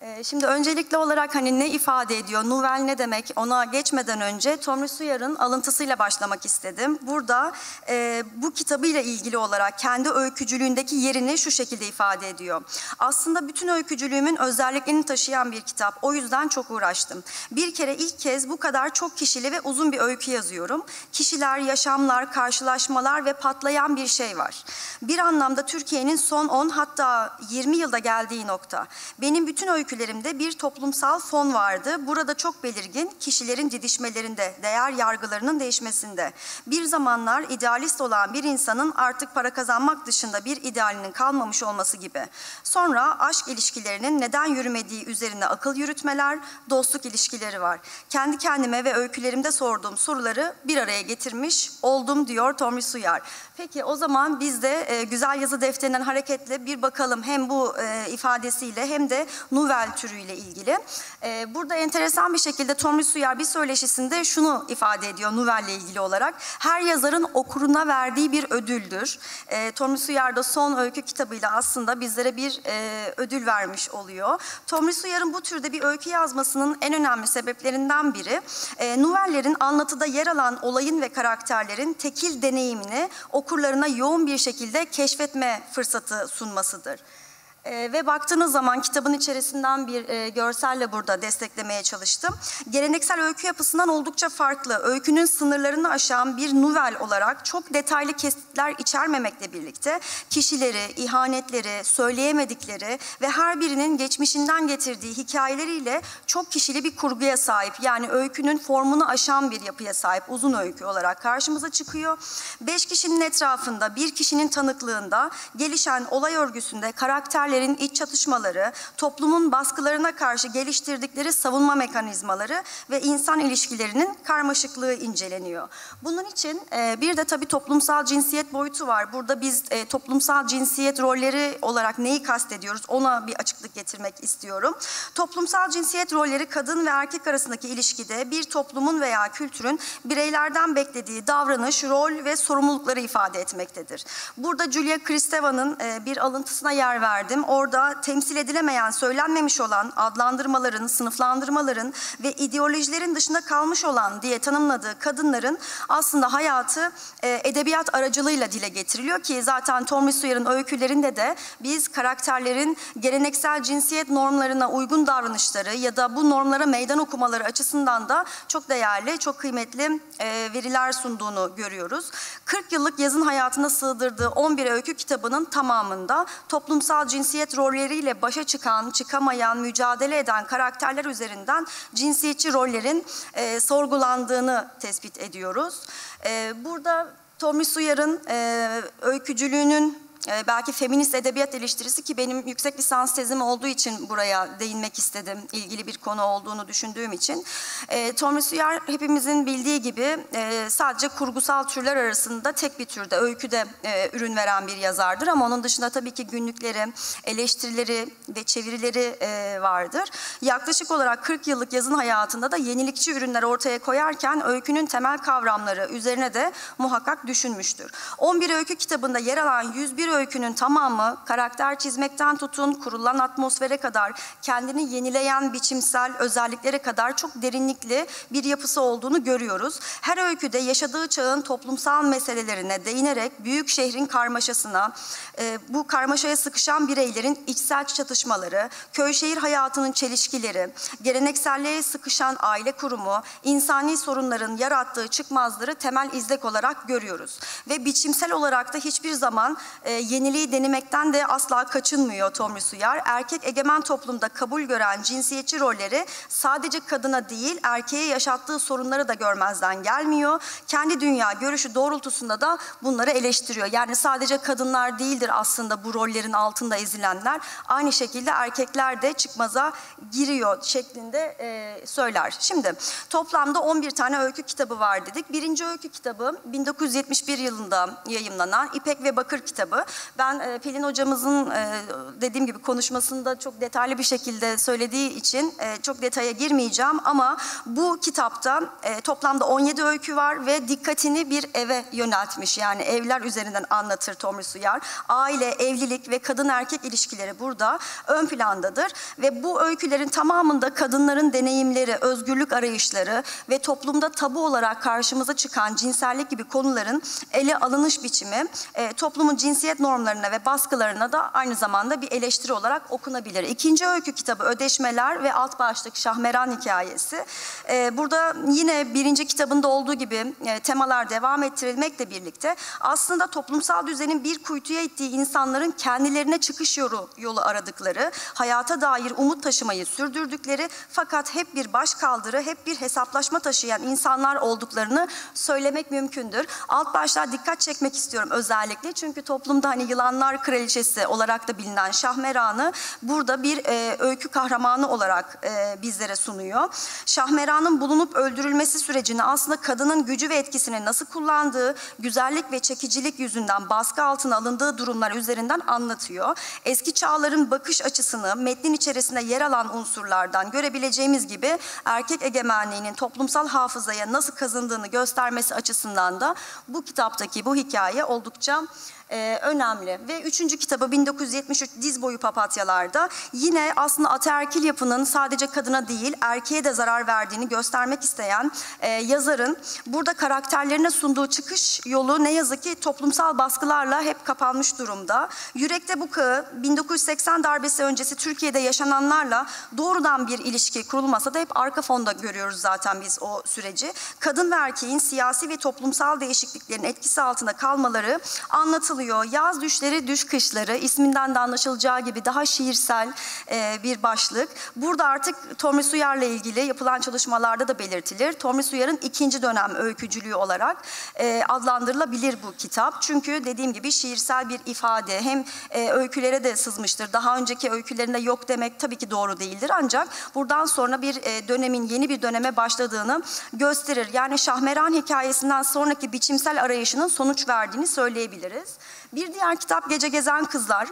Ee, şimdi öncelikli olarak hani ne ifade ediyor, Nuvel ne demek ona geçmeden önce Tomris Suyar'ın alıntısıyla başlamak istedim. Burada e, bu kitabıyla ilgili olarak kendi öykücülüğündeki yerini şu şekilde ifade ediyor. Aslında bütün öykücülüğümün özelliklerini taşıyan bir kitap. O yüzden çok uğraştım. Bir kere ilk kez bu kadar çok kişili ve uzun bir öykü yazıyorum. Kişiler, yaşamlar, karşılaşmalar ve patlayan bir şey var. Bir anlamda Türkiye'nin son 10 hatta 20 yılda geldiği nokta. Benim bütün öykü öykülerimde bir toplumsal fon vardı. Burada çok belirgin kişilerin didişmelerinde, değer yargılarının değişmesinde. Bir zamanlar idealist olan bir insanın artık para kazanmak dışında bir idealinin kalmamış olması gibi. Sonra aşk ilişkilerinin neden yürümediği üzerine akıl yürütmeler, dostluk ilişkileri var. Kendi kendime ve öykülerimde sorduğum soruları bir araya getirmiş oldum diyor Tomris Suyar. Peki o zaman biz de e, güzel yazı defterinden hareketle bir bakalım hem bu e, ifadesiyle hem de Nuvel türüyle ilgili. E, burada enteresan bir şekilde Tomris Suyar bir söyleşisinde şunu ifade ediyor Nuvel'le ilgili olarak. Her yazarın okuruna verdiği bir ödüldür. E, Tomris Uyar da son öykü kitabıyla aslında bizlere bir e, ödül vermiş oluyor. Tomris Uyar'ın bu türde bir öykü yazmasının en önemli sebeplerinden biri e, Nuvellerin anlatıda yer alan olayın ve karakterlerin tekil deneyimini okurlarına yoğun bir şekilde keşfetme fırsatı sunmasıdır. E, ve baktığınız zaman kitabın içerisinden bir e, görselle burada desteklemeye çalıştım. Geleneksel öykü yapısından oldukça farklı, öykünün sınırlarını aşan bir nuvel olarak çok detaylı kesitler içermemekle birlikte kişileri, ihanetleri, söyleyemedikleri ve her birinin geçmişinden getirdiği hikayeleriyle çok kişili bir kurguya sahip. Yani öykünün formunu aşan bir yapıya sahip uzun öykü olarak karşımıza çıkıyor. Beş kişinin etrafında bir kişinin tanıklığında gelişen olay örgüsünde karakterleri karakterlerin iç çatışmaları, toplumun baskılarına karşı geliştirdikleri savunma mekanizmaları ve insan ilişkilerinin karmaşıklığı inceleniyor. Bunun için e, bir de tabii toplumsal cinsiyet boyutu var. Burada biz e, toplumsal cinsiyet rolleri olarak neyi kastediyoruz ona bir açıklık getirmek istiyorum. Toplumsal cinsiyet rolleri kadın ve erkek arasındaki ilişkide bir toplumun veya kültürün bireylerden beklediği davranış, rol ve sorumlulukları ifade etmektedir. Burada Julia Kristeva'nın e, bir alıntısına yer verdim. Orada temsil edilemeyen, söylenmemiş olan adlandırmaların, sınıflandırmaların ve ideolojilerin dışında kalmış olan diye tanımladığı kadınların aslında hayatı e, edebiyat aracılığıyla dile getiriliyor ki zaten Tommy Sawyer'ın öykülerinde de biz karakterlerin geleneksel cinsiyet normlarına uygun davranışları ya da bu normlara meydan okumaları açısından da çok değerli, çok kıymetli e, veriler sunduğunu görüyoruz. 40 yıllık yazın hayatına sığdırdığı 11 öykü kitabının tamamında toplumsal cinsiyet rolleriyle başa çıkan, çıkamayan, mücadele eden karakterler üzerinden cinsiyetçi rollerin e, sorgulandığını tespit ediyoruz. E, burada Tommy Sawyer'ın e, öykücülüğünün e, belki feminist edebiyat eleştirisi ki benim yüksek lisans tezim olduğu için buraya değinmek istedim. ilgili bir konu olduğunu düşündüğüm için. E, Tommy Sawyer hepimizin bildiği gibi e, sadece kurgusal türler arasında tek bir türde, öyküde e, ürün veren bir yazardır. Ama onun dışında tabii ki günlükleri, eleştirileri ve çevirileri e, vardır. Yaklaşık olarak 40 yıllık yazın hayatında da yenilikçi ürünler ortaya koyarken öykünün temel kavramları üzerine de muhakkak düşünmüştür. 11 öykü kitabında yer alan 101 öykünün tamamı karakter çizmekten tutun kurulan atmosfere kadar kendini yenileyen biçimsel özelliklere kadar çok derinlikli bir yapısı olduğunu görüyoruz. Her öyküde yaşadığı çağın toplumsal meselelerine değinerek büyük şehrin karmaşasına, e, bu karmaşaya sıkışan bireylerin içsel çatışmaları, köy şehir hayatının çelişkileri, gelenekselliğe sıkışan aile kurumu, insani sorunların yarattığı çıkmazları temel izlek olarak görüyoruz. Ve biçimsel olarak da hiçbir zaman e, yeniliği denemekten de asla kaçınmıyor Tomris Suyar. Erkek egemen toplumda kabul gören cinsiyetçi rolleri sadece kadına değil erkeğe yaşattığı sorunları da görmezden gelmiyor. Kendi dünya görüşü doğrultusunda da bunları eleştiriyor. Yani sadece kadınlar değildir aslında bu rollerin altında ezilenler. Aynı şekilde erkekler de çıkmaza giriyor şeklinde e, söyler. Şimdi toplamda 11 tane öykü kitabı var dedik. Birinci öykü kitabı 1971 yılında yayımlanan İpek ve Bakır kitabı. Ben e, Pelin hocamızın e, dediğim gibi konuşmasında çok detaylı bir şekilde söylediği için e, çok detaya girmeyeceğim ama bu kitapta toplamda 17 öykü var ve dikkatini bir eve yöneltmiş. Yani evler üzerinden anlatır Tomris Uyar. Aile, evlilik ve kadın erkek ilişkileri burada ön plandadır ve bu öykülerin tamamında kadınların deneyimleri, özgürlük arayışları ve toplumda tabu olarak karşımıza çıkan cinsellik gibi konuların ele alınış biçimi toplumun cinsiyet normlarına ve baskılarına da aynı zamanda bir eleştiri olarak okunabilir. İkinci öykü kitabı Ödeşmeler ve alt başlık Şahmeran hikayesi. Ee, burada yine birinci kitabında olduğu gibi e, temalar devam ettirilmekle birlikte aslında toplumsal düzenin bir kuytuya ittiği insanların kendilerine çıkış yolu, yolu aradıkları, hayata dair umut taşımayı sürdürdükleri fakat hep bir baş kaldırı, hep bir hesaplaşma taşıyan insanlar olduklarını söylemek mümkündür. Alt başlar dikkat çekmek istiyorum özellikle çünkü toplumda hani yılanlar kraliçesi olarak da bilinen Şahmeran'ı burada bir e, öykü kahramanı olarak e, bizlere sunuyor. Şahmeran'ın bulunup öldürülmesi sürecini aslında kadının gücü ve etkisini nasıl kullandığı, güzellik ve çekicilik yüzünden baskı altına alındığı durumlar üzerinden anlatıyor. Eski çağların bakış açısını metnin içerisinde yer alan unsurlardan görebileceğimiz gibi erkek egemenliğinin toplumsal hafızaya nasıl kazındığını göstermesi açısından da bu kitaptaki bu hikaye oldukça e, önemli. Ve üçüncü kitabı 1973 Diz Boyu Papatyalar'da yine aslında ataerkil yapının sadece kadına değil erkeğe de zarar verdiğini göstermek isteyen e, yazarın burada karakterlerine sunduğu çıkış yolu ne yazık ki toplumsal baskılarla hep kapanmış durumda. Yürekte bu kağı 1980 darbesi öncesi Türkiye'de yaşananlarla doğrudan bir ilişki kurulmasa da hep arka fonda görüyoruz zaten biz o süreci. Kadın ve erkeğin siyasi ve toplumsal değişikliklerin etkisi altında kalmaları anlatılıyor. Ya Yaz Düşleri Düş Kışları isminden de anlaşılacağı gibi daha şiirsel e, bir başlık. Burada artık Tomris Uyar'la ilgili yapılan çalışmalarda da belirtilir. Tomris Uyar'ın ikinci dönem öykücülüğü olarak e, adlandırılabilir bu kitap. Çünkü dediğim gibi şiirsel bir ifade hem e, öykülere de sızmıştır. Daha önceki öykülerinde yok demek tabii ki doğru değildir ancak buradan sonra bir e, dönemin yeni bir döneme başladığını gösterir. Yani Şahmeran hikayesinden sonraki biçimsel arayışının sonuç verdiğini söyleyebiliriz. Bir diğer kitap Gece Gezen Kızlar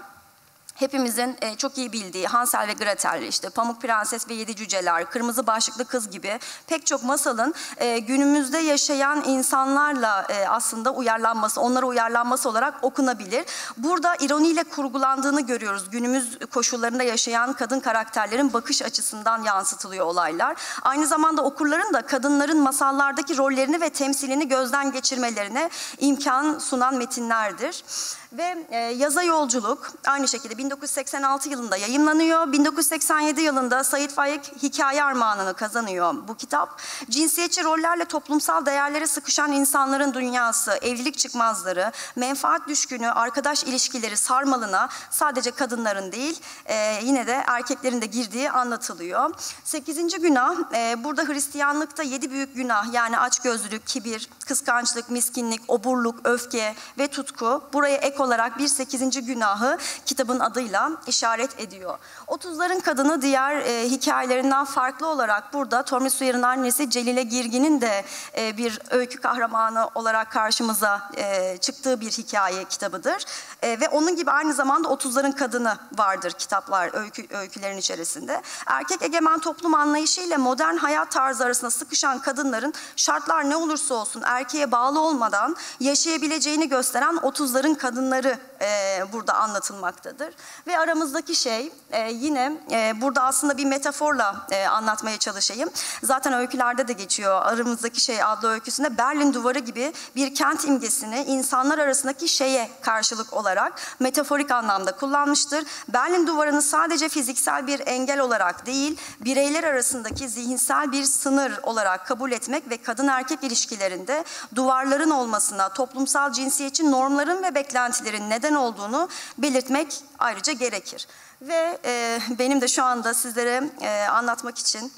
hepimizin e, çok iyi bildiği Hansel ve Gretel, işte Pamuk Prenses ve Yedi Cüceler, Kırmızı Başlıklı Kız gibi pek çok masalın e, günümüzde yaşayan insanlarla e, aslında uyarlanması, onlara uyarlanması olarak okunabilir. Burada ironiyle kurgulandığını görüyoruz. Günümüz koşullarında yaşayan kadın karakterlerin bakış açısından yansıtılıyor olaylar. Aynı zamanda okurların da kadınların masallardaki rollerini ve temsilini gözden geçirmelerine imkan sunan metinlerdir. Ve e, Yaza Yolculuk aynı şekilde 1986 yılında yayımlanıyor. 1987 yılında Sait Faik Hikaye Armağanını kazanıyor bu kitap. Cinsiyetçi rollerle toplumsal değerlere sıkışan insanların dünyası, evlilik çıkmazları, menfaat düşkünü, arkadaş ilişkileri sarmalına sadece kadınların değil e, yine de erkeklerin de girdiği anlatılıyor. Sekizinci günah, e, burada Hristiyanlıkta yedi büyük günah yani açgözlülük, kibir, kıskançlık, miskinlik, oburluk, öfke ve tutku buraya ek olarak bir sekizinci günahı kitabın adıyla işaret ediyor. Otuzların kadını diğer e, hikayelerinden farklı olarak burada Tommy Sawyer'ın annesi Celile Girgin'in de e, bir öykü kahramanı olarak karşımıza e, çıktığı bir hikaye kitabıdır. E, ve onun gibi aynı zamanda otuzların kadını vardır kitaplar, öykü, öykülerin içerisinde. Erkek egemen toplum anlayışıyla modern hayat tarzı arasında sıkışan kadınların şartlar ne olursa olsun erkeğe bağlı olmadan yaşayabileceğini gösteren otuzların kadınları e, burada anlatılmaktadır. Ve aramızdaki şey e, yine e, burada aslında bir metaforla e, anlatmaya çalışayım. Zaten öykülerde de geçiyor. Aramızdaki şey adlı öyküsünde Berlin Duvarı gibi bir kent imgesini insanlar arasındaki şeye karşılık olarak metaforik anlamda kullanmıştır. Berlin Duvarı'nı sadece fiziksel bir engel olarak değil, bireyler arasındaki zihinsel bir sınır olarak kabul etmek ve kadın erkek ilişkilerinde duvarların olmasına, toplumsal cinsiyetçi normların ve beklentilerin neden olduğunu belirtmek ayrıca gerekir. Ve e, benim de şu anda sizlere e, anlatmak için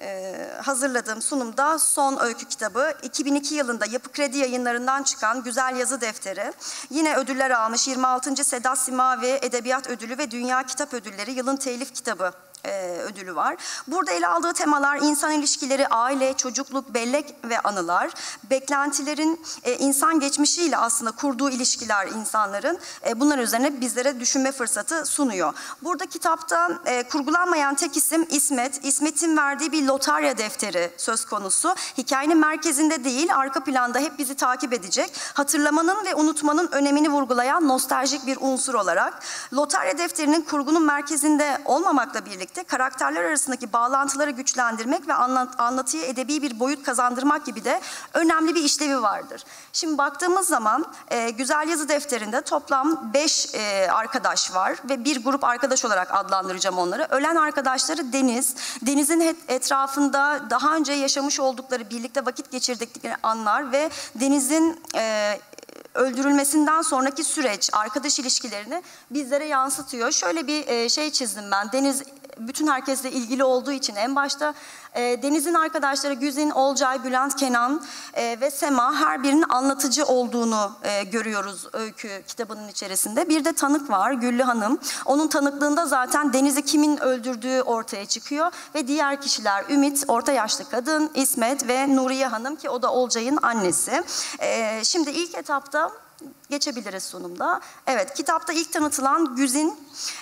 e, hazırladığım sunumda son öykü kitabı 2002 yılında Yapı Kredi yayınlarından çıkan Güzel Yazı Defteri. Yine ödüller almış 26. Sedat Simavi Edebiyat Ödülü ve Dünya Kitap Ödülleri yılın telif kitabı e, ödülü var. Burada ele aldığı temalar insan ilişkileri, aile, çocukluk, bellek ve anılar. Beklentilerin e, insan geçmişiyle aslında kurduğu ilişkiler insanların e, bunlar üzerine bizlere düşünme fırsatı sunuyor. Burada kitapta e, kurgulanmayan tek isim İsmet. İsmet'in verdiği bir lotarya defteri söz konusu. Hikayenin merkezinde değil, arka planda hep bizi takip edecek. Hatırlamanın ve unutmanın önemini vurgulayan nostaljik bir unsur olarak. Lotarya defterinin kurgunun merkezinde olmamakla birlikte karakterler arasındaki bağlantıları güçlendirmek ve anlat, anlatıya edebi bir boyut kazandırmak gibi de önemli bir işlevi vardır. Şimdi baktığımız zaman e, Güzel Yazı Defteri'nde toplam beş e, arkadaş var ve bir grup arkadaş olarak adlandıracağım onları. Ölen arkadaşları Deniz, Deniz'in etrafında daha önce yaşamış oldukları, birlikte vakit geçirdikleri anlar ve Deniz'in e, öldürülmesinden sonraki süreç, arkadaş ilişkilerini bizlere yansıtıyor. Şöyle bir e, şey çizdim ben. Deniz bütün herkesle ilgili olduğu için en başta e, Deniz'in arkadaşları Güzin, Olcay, Bülent, Kenan e, ve Sema her birinin anlatıcı olduğunu e, görüyoruz öykü kitabının içerisinde. Bir de tanık var Güllü Hanım. Onun tanıklığında zaten Deniz'i kimin öldürdüğü ortaya çıkıyor ve diğer kişiler Ümit, orta yaşlı kadın, İsmet ve Nuriye Hanım ki o da Olcay'ın annesi. E, şimdi ilk etapta geçebiliriz sunumda. Evet, kitapta ilk tanıtılan Güzin.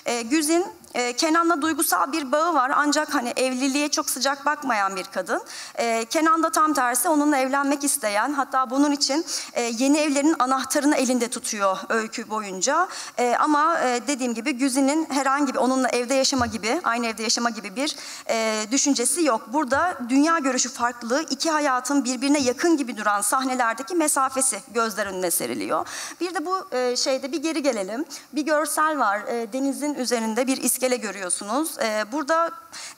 E, Güzin e, Kenan'la duygusal bir bağı var ancak hani evliliğe çok sıcak bakmayan bir kadın. E, Kenan da tam tersi onunla evlenmek isteyen hatta bunun için e, yeni evlerinin anahtarını elinde tutuyor öykü boyunca. E, ama e, dediğim gibi Güzin'in herhangi bir onunla evde yaşama gibi aynı evde yaşama gibi bir e, düşüncesi yok. Burada dünya görüşü farklı iki hayatın birbirine yakın gibi duran sahnelerdeki mesafesi gözler önüne seriliyor. Bir de bu e, şeyde bir geri gelelim. Bir görsel var. E, denizin üzerinde bir iskele görüyorsunuz. E, burada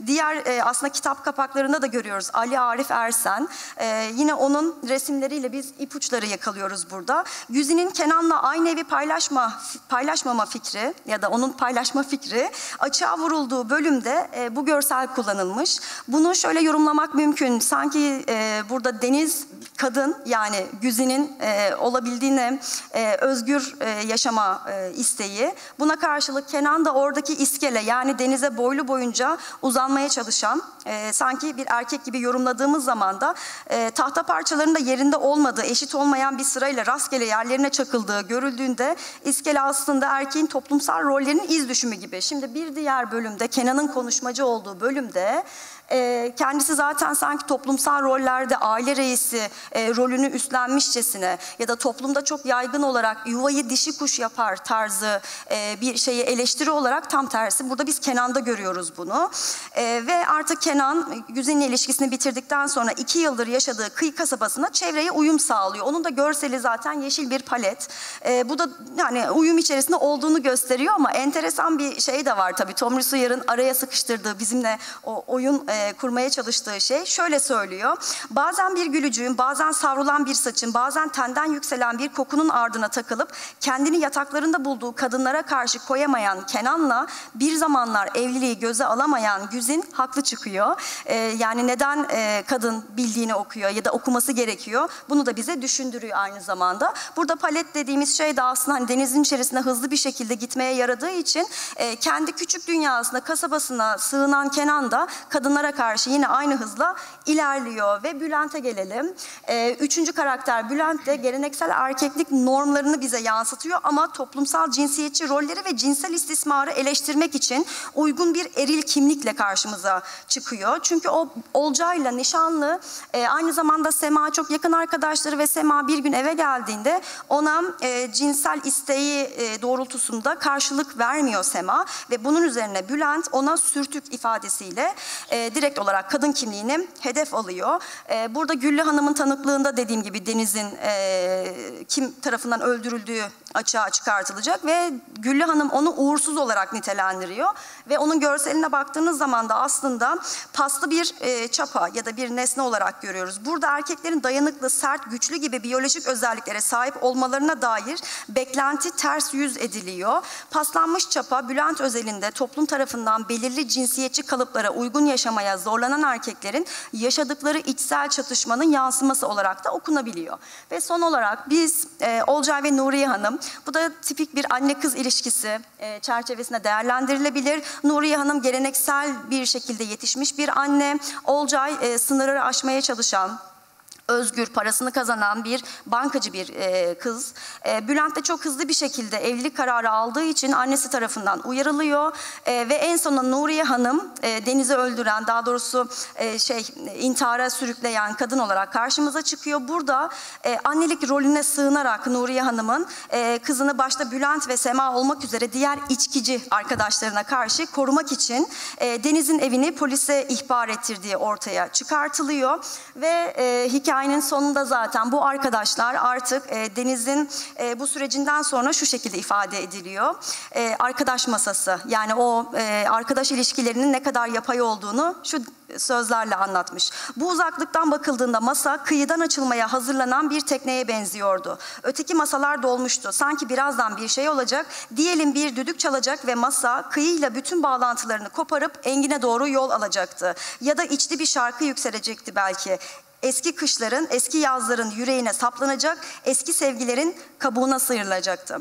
diğer e, aslında kitap kapaklarında da görüyoruz. Ali Arif Ersen. E, yine onun resimleriyle biz ipuçları yakalıyoruz burada. Güzi'nin Kenan'la aynı evi paylaşma paylaşmama fikri ya da onun paylaşma fikri açığa vurulduğu bölümde e, bu görsel kullanılmış. Bunu şöyle yorumlamak mümkün. Sanki e, burada deniz kadın yani Güzi'nin e, olabildiğine e, özgür e, yaşama e, isteği. Buna karşılık Kenan da oradaki iskele yani denize boylu boyunca uzanmaya çalışan e, sanki bir erkek gibi yorumladığımız zaman da e, tahta parçalarının da yerinde olmadığı, eşit olmayan bir sırayla rastgele yerlerine çakıldığı görüldüğünde iskele aslında erkeğin toplumsal rollerinin iz düşümü gibi. Şimdi bir diğer bölümde Kenan'ın konuşmacı olduğu bölümde e, kendisi zaten sanki toplumsal rollerde aile reisi e, rolünü üstlenmişçesine ya da toplumda çok yaygın olarak yuvayı dişi kuş yapar tarzı e, bir şeyi eleştiri olarak tam tersi. Burada biz Kenan'da görüyoruz bunu. E, ve artık Kenan Güzin'le ilişkisini bitirdikten sonra iki yıldır yaşadığı kıyı kasabasına çevreye uyum sağlıyor. Onun da görseli zaten yeşil bir palet. Bu da yani uyum içerisinde olduğunu gösteriyor ama enteresan bir şey de var tabii. Tomris Uyar'ın araya sıkıştırdığı bizimle o oyun e, kurmaya çalıştığı şey şöyle söylüyor. Bazen bir gülücüğün, bazen savrulan bir saçın, bazen tenden yükselen bir kokunun ardına takılıp kendini yataklarında bulduğu kadınlara karşı koyamayan Kenan'la bir zamanlar evliliği göze alamayan Güzin haklı çıkıyor. E, yani neden e, kadın bildiğini okuyor ya da okuması gerekiyor? Bunu da bize düşündürüyor aynı zamanda. Burada palet dediğimiz şey de aslında hani denizin içerisinde hızlı bir şekilde gitmeye yaradığı için e, kendi küçük dünyasında, kasabasına sığınan Kenan da kadınlara karşı yine aynı hızla ilerliyor. Ve Bülent'e gelelim. E, üçüncü karakter Bülent de geleneksel erkeklik normlarını bize yansıtıyor ama toplumsal cinsiyetçi rolleri ve cinsel istismarı eleştirmek için uygun bir eril kimlikle karşımıza çıkıyor. Çünkü o Olcay'la nişanlı e, aynı zamanda Sema çok yakın arkadaşları ve Sema bir gün eve geldiğinde ona e, cinsel isteği e, doğrultusunda karşılık vermiyor Sema ve bunun üzerine Bülent ona sürtük ifadesiyle e, direkt olarak kadın kimliğini hedef alıyor. E, burada Güllü Hanım'ın tanıklığında dediğim gibi Deniz'in e, kim tarafından öldürüldüğü açığa çıkartılacak ve Güllü Hanım onu uğursuz olarak nitelendiriyor ve onun görseline baktığınız zaman da aslında paslı bir e, çapa ya da bir nesne olarak görüyoruz. Burada erkeklerin dayanıklı, sert, güçlü gibi biyolojik özelliklere sahip olmalarına dair beklenti ters yüz ediliyor. Paslanmış çapa Bülent özelinde toplum tarafından belirli cinsiyetçi kalıplara uygun yaşamaya zorlanan erkeklerin yaşadıkları içsel çatışmanın yansıması olarak da okunabiliyor. Ve son olarak biz e, Olcay ve Nuriye Hanım bu da tipik bir anne kız ilişkisi e, çerçevesinde değerlendirilebilir. Nuriye Hanım geleneksel bir şekilde yetişmiş bir anne. Olcay e, sınırları aşmaya çalışan, özgür, parasını kazanan bir bankacı bir e, kız. E, Bülent de çok hızlı bir şekilde evlilik kararı aldığı için annesi tarafından uyarılıyor e, ve en sonunda Nuriye Hanım e, Deniz'i öldüren, daha doğrusu e, şey intihara sürükleyen kadın olarak karşımıza çıkıyor. Burada e, annelik rolüne sığınarak Nuriye Hanım'ın e, kızını başta Bülent ve Sema olmak üzere diğer içkici arkadaşlarına karşı korumak için e, Deniz'in evini polise ihbar ettirdiği ortaya çıkartılıyor ve e, hikaye hikayenin sonunda zaten bu arkadaşlar artık e, Deniz'in e, bu sürecinden sonra şu şekilde ifade ediliyor. E, arkadaş masası yani o e, arkadaş ilişkilerinin ne kadar yapay olduğunu şu sözlerle anlatmış. Bu uzaklıktan bakıldığında masa kıyıdan açılmaya hazırlanan bir tekneye benziyordu. Öteki masalar dolmuştu. Sanki birazdan bir şey olacak. Diyelim bir düdük çalacak ve masa kıyıyla bütün bağlantılarını koparıp engine doğru yol alacaktı. Ya da içli bir şarkı yükselecekti belki eski kışların, eski yazların yüreğine saplanacak, eski sevgilerin kabuğuna sıyrılacaktı.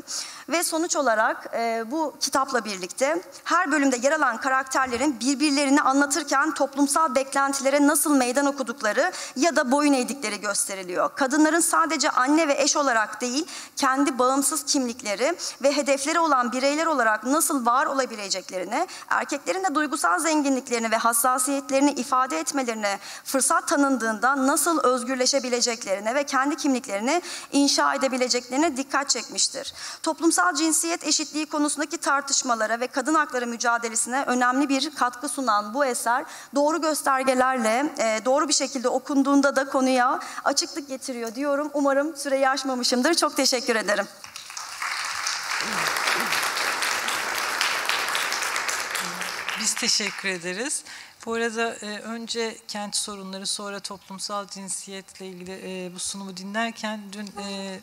Ve sonuç olarak e, bu kitapla birlikte her bölümde yer alan karakterlerin birbirlerini anlatırken toplumsal beklentilere nasıl meydan okudukları ya da boyun eğdikleri gösteriliyor. Kadınların sadece anne ve eş olarak değil, kendi bağımsız kimlikleri ve hedefleri olan bireyler olarak nasıl var olabileceklerini, erkeklerin de duygusal zenginliklerini ve hassasiyetlerini ifade etmelerine fırsat tanındığında nasıl özgürleşebileceklerine ve kendi kimliklerini inşa edebileceklerine dikkat çekmiştir. Toplumsal cinsiyet eşitliği konusundaki tartışmalara ve kadın hakları mücadelesine önemli bir katkı sunan bu eser doğru göstergelerle e, doğru bir şekilde okunduğunda da konuya açıklık getiriyor diyorum. Umarım süreyi aşmamışımdır. Çok teşekkür ederim. Biz teşekkür ederiz. Bu arada e, önce kent sorunları sonra toplumsal cinsiyetle ilgili e, bu sunumu dinlerken dün e,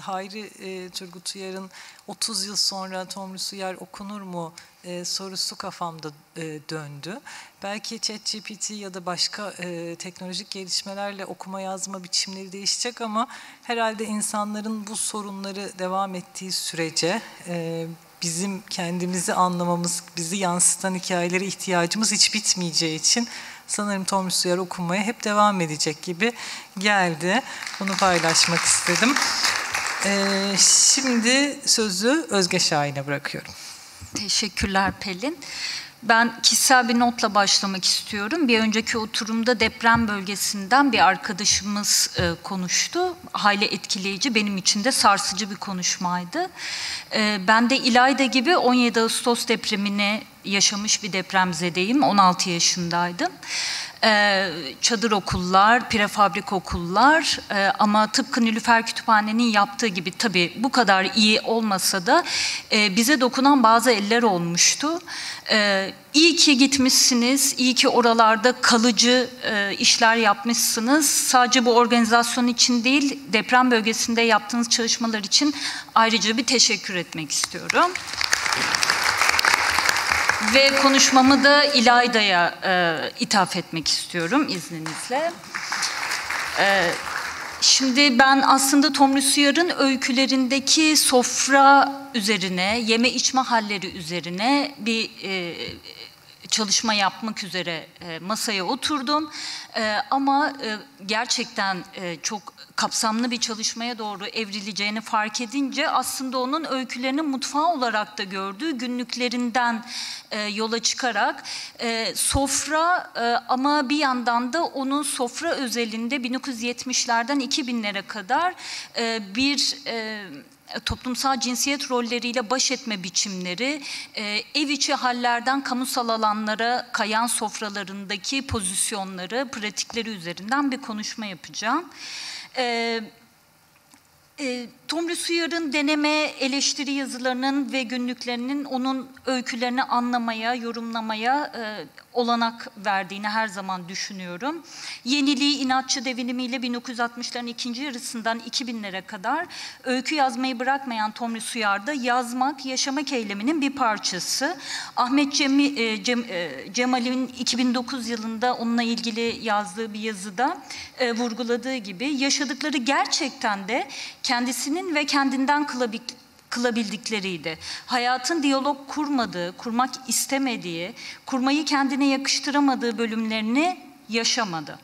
Hayri e, Turgut Uyar'ın 30 yıl sonra Tomris Uyar okunur mu e, sorusu kafamda e, döndü. Belki ChatGPT ya da başka e, teknolojik gelişmelerle okuma yazma biçimleri değişecek ama herhalde insanların bu sorunları devam ettiği sürece e, bizim kendimizi anlamamız, bizi yansıtan hikayelere ihtiyacımız hiç bitmeyeceği için sanırım Tomris Uyar okunmaya hep devam edecek gibi geldi. Bunu paylaşmak istedim. Ee, şimdi sözü Özge Şahin'e bırakıyorum. Teşekkürler Pelin. Ben kişisel bir notla başlamak istiyorum. Bir önceki oturumda deprem bölgesinden bir arkadaşımız e, konuştu. Hayli etkileyici, benim için de sarsıcı bir konuşmaydı. E, ben de İlayda gibi 17 Ağustos depremini yaşamış bir depremzedeyim. 16 yaşındaydım e, çadır okullar, prefabrik okullar e, ama tıpkı Nilüfer Kütüphane'nin yaptığı gibi tabii bu kadar iyi olmasa da e, bize dokunan bazı eller olmuştu. E, iyi ki gitmişsiniz, iyi ki oralarda kalıcı e, işler yapmışsınız. Sadece bu organizasyon için değil, deprem bölgesinde yaptığınız çalışmalar için ayrıca bir teşekkür etmek istiyorum. Ve konuşmamı da İlayda'ya e, ithaf etmek istiyorum izninizle. E, şimdi ben aslında Tomris Uyar'ın öykülerindeki sofra üzerine, yeme içme halleri üzerine bir e, çalışma yapmak üzere e, masaya oturdum. E, ama e, gerçekten e, çok kapsamlı bir çalışmaya doğru evrileceğini fark edince aslında onun öykülerini mutfağı olarak da gördüğü günlüklerinden e, yola çıkarak e, sofra e, ama bir yandan da onun sofra özelinde 1970'lerden 2000'lere kadar e, bir e, toplumsal cinsiyet rolleriyle baş etme biçimleri, e, ev içi hallerden kamusal alanlara kayan sofralarındaki pozisyonları, pratikleri üzerinden bir konuşma yapacağım. Evet. E, Tomris Uyar'ın deneme eleştiri yazılarının ve günlüklerinin onun öykülerini anlamaya, yorumlamaya e, olanak verdiğini her zaman düşünüyorum. Yeniliği inatçı devinimiyle 1960'ların ikinci yarısından 2000'lere kadar öykü yazmayı bırakmayan Tomris Uyar'da yazmak, yaşamak eyleminin bir parçası. Ahmet Cemi, e, Cem, e, Cemal'in 2009 yılında onunla ilgili yazdığı bir yazıda e, vurguladığı gibi yaşadıkları gerçekten de kendisinin ve kendinden kılabildikleriydi. Hayatın diyalog kurmadığı, kurmak istemediği, kurmayı kendine yakıştıramadığı bölümlerini yaşamadı.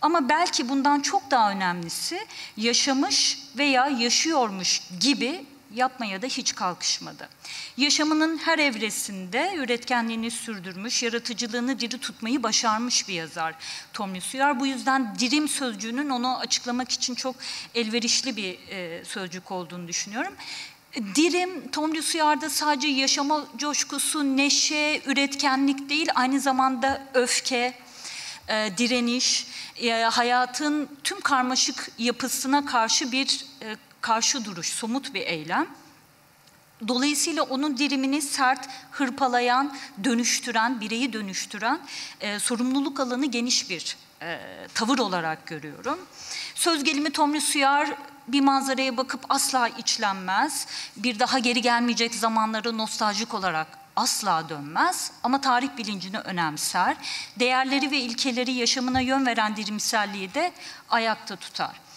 Ama belki bundan çok daha önemlisi yaşamış veya yaşıyormuş gibi yapmaya da hiç kalkışmadı. Yaşamının her evresinde üretkenliğini sürdürmüş, yaratıcılığını diri tutmayı başarmış bir yazar Tomris Uyar. Bu yüzden dirim sözcüğünün onu açıklamak için çok elverişli bir e, sözcük olduğunu düşünüyorum. Dirim, Tomris Uyar'da sadece yaşama coşkusu, neşe, üretkenlik değil, aynı zamanda öfke, e, direniş, e, hayatın tüm karmaşık yapısına karşı bir e, karşı duruş, somut bir eylem. Dolayısıyla onun dirimini sert, hırpalayan, dönüştüren, bireyi dönüştüren, e, sorumluluk alanı geniş bir e, tavır olarak görüyorum. Söz gelimi Tomris Uyar bir manzaraya bakıp asla içlenmez, bir daha geri gelmeyecek zamanları nostaljik olarak asla dönmez ama tarih bilincini önemser, değerleri ve ilkeleri yaşamına yön veren dirimselliği de ayakta tutar.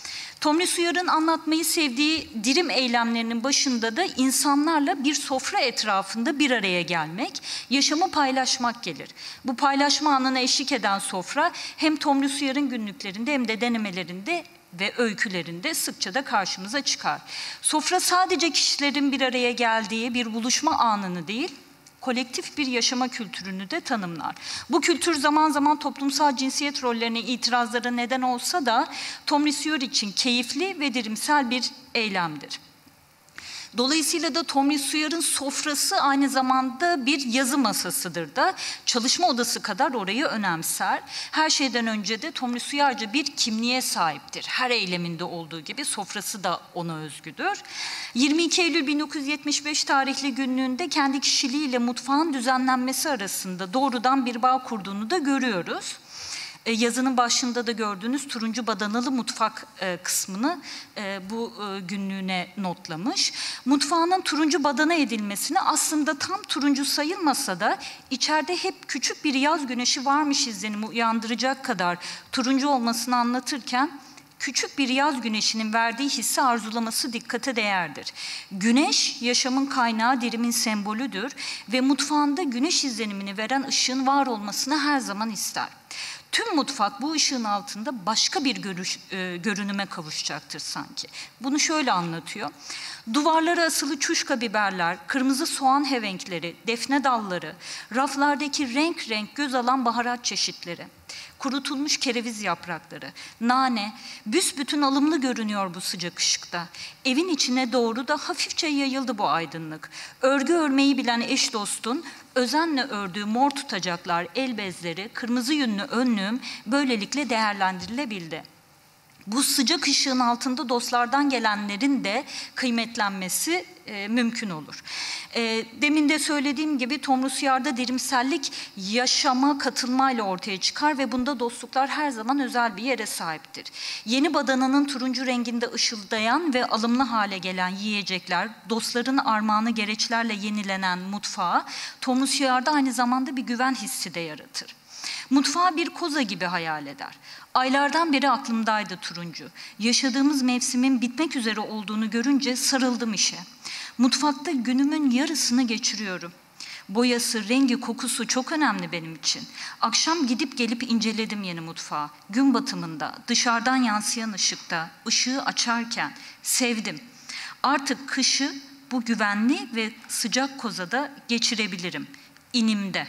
Tomris Uyar'ın anlatmayı sevdiği dirim eylemlerinin başında da insanlarla bir sofra etrafında bir araya gelmek, yaşamı paylaşmak gelir. Bu paylaşma anına eşlik eden sofra hem Tomris Uyar'ın günlüklerinde hem de denemelerinde ve öykülerinde sıkça da karşımıza çıkar. Sofra sadece kişilerin bir araya geldiği bir buluşma anını değil, kolektif bir yaşama kültürünü de tanımlar. Bu kültür zaman zaman toplumsal cinsiyet rollerine itirazlara neden olsa da Tom Rissier için keyifli ve dirimsel bir eylemdir. Dolayısıyla da Tommy Suyar'ın sofrası aynı zamanda bir yazı masasıdır da çalışma odası kadar orayı önemser. Her şeyden önce de Tommy Suyarcı bir kimliğe sahiptir. Her eyleminde olduğu gibi sofrası da ona özgüdür. 22 Eylül 1975 tarihli günlüğünde kendi kişiliğiyle mutfağın düzenlenmesi arasında doğrudan bir bağ kurduğunu da görüyoruz. E, yazının başında da gördüğünüz turuncu badanalı mutfak e, kısmını e, bu günlüğüne notlamış. Mutfağının turuncu badana edilmesini aslında tam turuncu sayılmasa da içeride hep küçük bir yaz güneşi varmış izlenimi uyandıracak kadar turuncu olmasını anlatırken küçük bir yaz güneşinin verdiği hissi arzulaması dikkate değerdir. Güneş yaşamın kaynağı dirimin sembolüdür ve mutfağında güneş izlenimini veren ışığın var olmasını her zaman ister. Tüm mutfak bu ışığın altında başka bir görüş, e, görünüme kavuşacaktır sanki. Bunu şöyle anlatıyor. Duvarlara asılı çuşka biberler, kırmızı soğan hevenkleri, defne dalları, raflardaki renk renk göz alan baharat çeşitleri kurutulmuş kereviz yaprakları, nane, büsbütün alımlı görünüyor bu sıcak ışıkta. Evin içine doğru da hafifçe yayıldı bu aydınlık. Örgü örmeyi bilen eş dostun özenle ördüğü mor tutacaklar, el bezleri, kırmızı yünlü önlüğüm böylelikle değerlendirilebildi. Bu sıcak ışığın altında dostlardan gelenlerin de kıymetlenmesi e, mümkün olur. E, demin de söylediğim gibi Tom Rusiyar'da dirimsellik yaşama katılmayla ortaya çıkar ve bunda dostluklar her zaman özel bir yere sahiptir. Yeni badananın turuncu renginde ışıldayan ve alımlı hale gelen yiyecekler, dostların armağanı gereçlerle yenilenen mutfağı Tom Rusiyar'da aynı zamanda bir güven hissi de yaratır. Mutfağı bir koza gibi hayal eder. Aylardan beri aklımdaydı turuncu. Yaşadığımız mevsimin bitmek üzere olduğunu görünce sarıldım işe. Mutfakta günümün yarısını geçiriyorum. Boyası, rengi, kokusu çok önemli benim için. Akşam gidip gelip inceledim yeni mutfağı. Gün batımında, dışarıdan yansıyan ışıkta, ışığı açarken sevdim. Artık kışı bu güvenli ve sıcak kozada geçirebilirim. İnimde.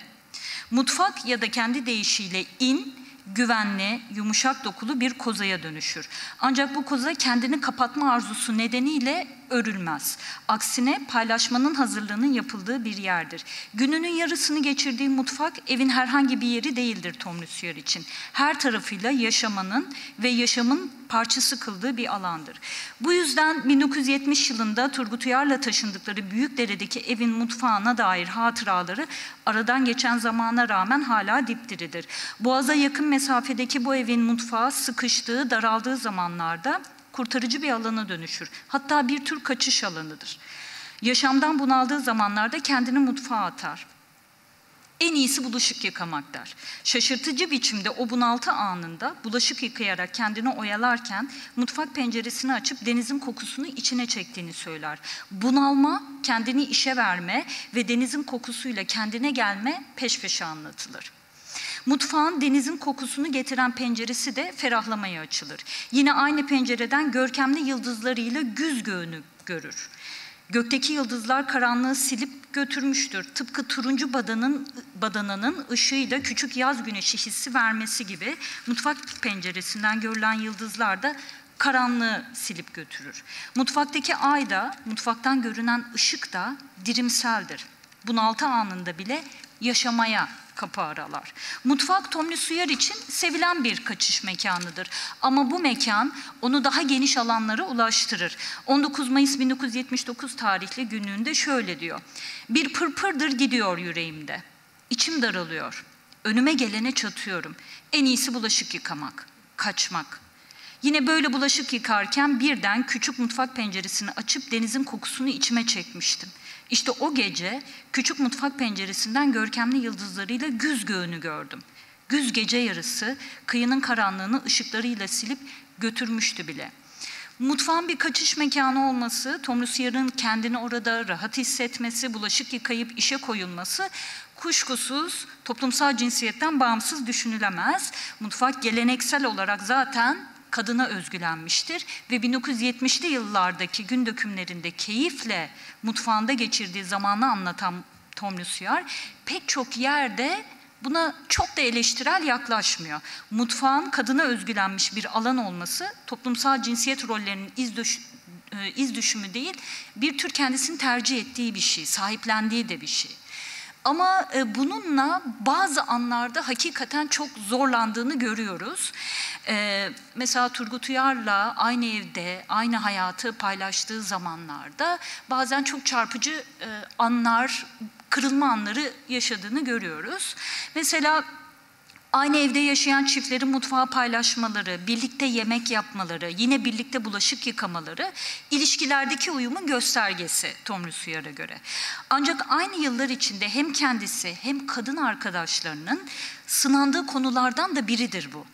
Mutfak ya da kendi deyişiyle in güvenli, yumuşak dokulu bir kozaya dönüşür. Ancak bu koza kendini kapatma arzusu nedeniyle örülmez. Aksine paylaşmanın hazırlığının yapıldığı bir yerdir. Gününün yarısını geçirdiği mutfak evin herhangi bir yeri değildir Tom Lucier için. Her tarafıyla yaşamanın ve yaşamın parçası kıldığı bir alandır. Bu yüzden 1970 yılında Turgut Uyar'la taşındıkları Büyükdere'deki evin mutfağına dair hatıraları aradan geçen zamana rağmen hala dipdiridir. Boğaz'a yakın mesafedeki bu evin mutfağı sıkıştığı, daraldığı zamanlarda kurtarıcı bir alana dönüşür. Hatta bir tür kaçış alanıdır. Yaşamdan bunaldığı zamanlarda kendini mutfağa atar. En iyisi bulaşık yıkamak der. Şaşırtıcı biçimde o bunaltı anında bulaşık yıkayarak kendini oyalarken mutfak penceresini açıp denizin kokusunu içine çektiğini söyler. Bunalma, kendini işe verme ve denizin kokusuyla kendine gelme peş peşe anlatılır. Mutfağın denizin kokusunu getiren penceresi de ferahlamaya açılır. Yine aynı pencereden görkemli yıldızlarıyla güz göğünü görür. Gökteki yıldızlar karanlığı silip götürmüştür. Tıpkı turuncu badanın, badananın ışığıyla küçük yaz güneşi hissi vermesi gibi mutfak penceresinden görülen yıldızlar da karanlığı silip götürür. Mutfaktaki ay da, mutfaktan görünen ışık da dirimseldir. Bunaltı anında bile yaşamaya kapı aralar. Mutfak Tommy Suyar için sevilen bir kaçış mekanıdır. Ama bu mekan onu daha geniş alanlara ulaştırır. 19 Mayıs 1979 tarihli günlüğünde şöyle diyor. Bir pırpırdır gidiyor yüreğimde. İçim daralıyor. Önüme gelene çatıyorum. En iyisi bulaşık yıkamak, kaçmak. Yine böyle bulaşık yıkarken birden küçük mutfak penceresini açıp denizin kokusunu içime çekmiştim. İşte o gece küçük mutfak penceresinden görkemli yıldızlarıyla güz göğünü gördüm. Güz gece yarısı kıyının karanlığını ışıklarıyla silip götürmüştü bile. Mutfağın bir kaçış mekanı olması, Tom Lucyer'ın kendini orada rahat hissetmesi, bulaşık yıkayıp işe koyulması kuşkusuz toplumsal cinsiyetten bağımsız düşünülemez. Mutfak geleneksel olarak zaten kadına özgülenmiştir ve 1970'li yıllardaki gün dökümlerinde keyifle mutfağında geçirdiği zamanı anlatan Tomris Uyar. Pek çok yerde buna çok da eleştirel yaklaşmıyor. Mutfağın kadına özgülenmiş bir alan olması toplumsal cinsiyet rollerinin iz, düş, e, iz düşümü değil, bir tür kendisini tercih ettiği bir şey, sahiplendiği de bir şey. Ama e, bununla bazı anlarda hakikaten çok zorlandığını görüyoruz. E, mesela Turgut Uyar'la aynı evde, aynı hayatı paylaştığı zamanlarda bazen çok çarpıcı e, anlar, kırılma anları yaşadığını görüyoruz. Mesela Aynı evde yaşayan çiftlerin mutfağı paylaşmaları, birlikte yemek yapmaları, yine birlikte bulaşık yıkamaları ilişkilerdeki uyumun göstergesi Tomris Uyar'a göre. Ancak aynı yıllar içinde hem kendisi hem kadın arkadaşlarının sınandığı konulardan da biridir bu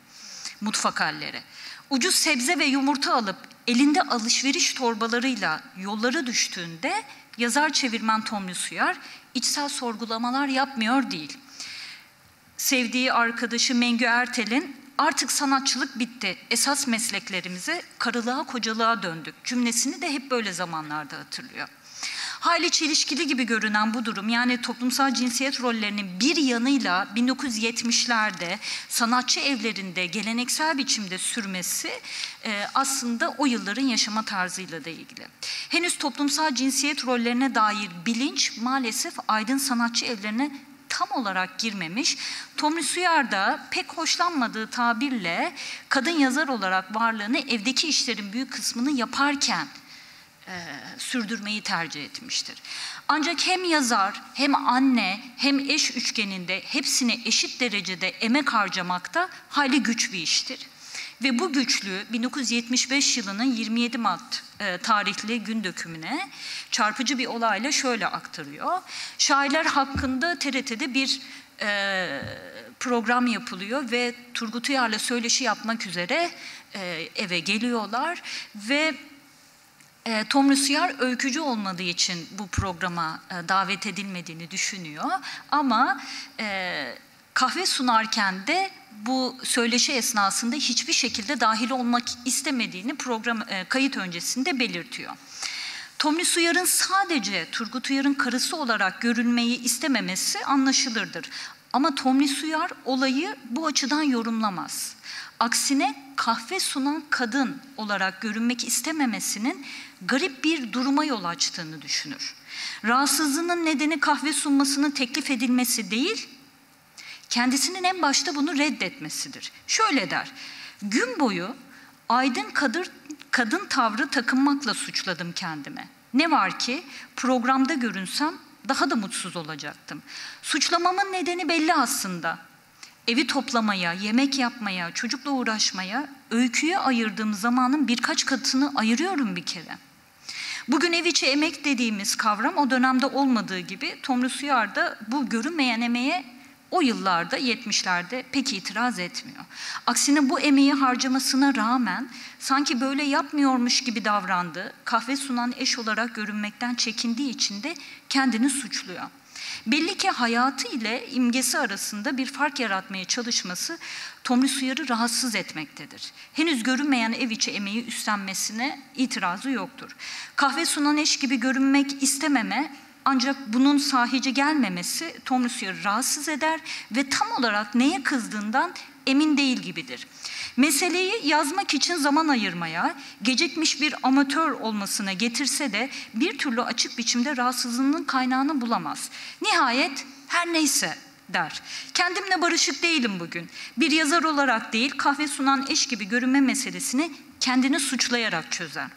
mutfak halleri. Ucuz sebze ve yumurta alıp elinde alışveriş torbalarıyla yollara düştüğünde yazar çevirmen Tomris Uyar içsel sorgulamalar yapmıyor değil sevdiği arkadaşı Mengü Ertel'in artık sanatçılık bitti, esas mesleklerimize karılığa kocalığa döndük cümlesini de hep böyle zamanlarda hatırlıyor. Hayli çelişkili gibi görünen bu durum yani toplumsal cinsiyet rollerinin bir yanıyla 1970'lerde sanatçı evlerinde geleneksel biçimde sürmesi e, aslında o yılların yaşama tarzıyla da ilgili. Henüz toplumsal cinsiyet rollerine dair bilinç maalesef aydın sanatçı evlerine tam olarak girmemiş. Tomris Uyar da pek hoşlanmadığı tabirle kadın yazar olarak varlığını evdeki işlerin büyük kısmını yaparken e, sürdürmeyi tercih etmiştir. Ancak hem yazar hem anne hem eş üçgeninde hepsini eşit derecede emek harcamakta hayli güç bir iştir. Ve bu güçlüğü 1975 yılının 27 Mart e, tarihli gün dökümüne çarpıcı bir olayla şöyle aktarıyor. Şairler hakkında TRT'de bir e, program yapılıyor ve Turgut Uyar'la söyleşi yapmak üzere e, eve geliyorlar ve e, Tom Rüsiyar öykücü olmadığı için bu programa e, davet edilmediğini düşünüyor ama e, kahve sunarken de bu söyleşi esnasında hiçbir şekilde dahil olmak istemediğini program e, kayıt öncesinde belirtiyor. Tomris Uyar'ın sadece Turgut Uyar'ın karısı olarak görülmeyi istememesi anlaşılırdır. Ama Tomris Uyar olayı bu açıdan yorumlamaz. Aksine kahve sunan kadın olarak görünmek istememesinin garip bir duruma yol açtığını düşünür. Rahatsızlığının nedeni kahve sunmasının teklif edilmesi değil, kendisinin en başta bunu reddetmesidir. Şöyle der, gün boyu aydın kadın, kadın tavrı takınmakla suçladım kendime. Ne var ki programda görünsem daha da mutsuz olacaktım. Suçlamamın nedeni belli aslında. Evi toplamaya, yemek yapmaya, çocukla uğraşmaya, öyküye ayırdığım zamanın birkaç katını ayırıyorum bir kere. Bugün ev içi emek dediğimiz kavram o dönemde olmadığı gibi Tomris Uyar da bu görünmeyen emeğe o yıllarda 70'lerde pek itiraz etmiyor. Aksine bu emeği harcamasına rağmen sanki böyle yapmıyormuş gibi davrandı, kahve sunan eş olarak görünmekten çekindiği için de kendini suçluyor. Belli ki hayatı ile imgesi arasında bir fark yaratmaya çalışması Tomris Uyar'ı rahatsız etmektedir. Henüz görünmeyen ev içi emeği üstlenmesine itirazı yoktur. Kahve sunan eş gibi görünmek istememe ancak bunun sahici gelmemesi Tom Lucy'yi rahatsız eder ve tam olarak neye kızdığından emin değil gibidir. Meseleyi yazmak için zaman ayırmaya, gecikmiş bir amatör olmasına getirse de bir türlü açık biçimde rahatsızlığının kaynağını bulamaz. Nihayet her neyse der. Kendimle barışık değilim bugün. Bir yazar olarak değil, kahve sunan eş gibi görünme meselesini kendini suçlayarak çözer.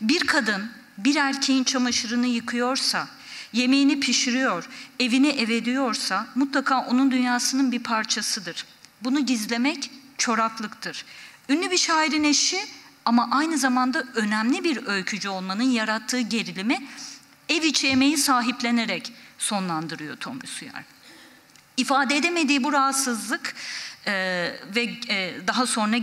Bir kadın bir erkeğin çamaşırını yıkıyorsa, yemeğini pişiriyor, evini ev ediyorsa mutlaka onun dünyasının bir parçasıdır. Bunu gizlemek çoraklıktır. Ünlü bir şairin eşi ama aynı zamanda önemli bir öykücü olmanın yarattığı gerilimi ev içi emeği sahiplenerek sonlandırıyor Tomris Uyar. İfade edemediği bu rahatsızlık e, ve e, daha sonra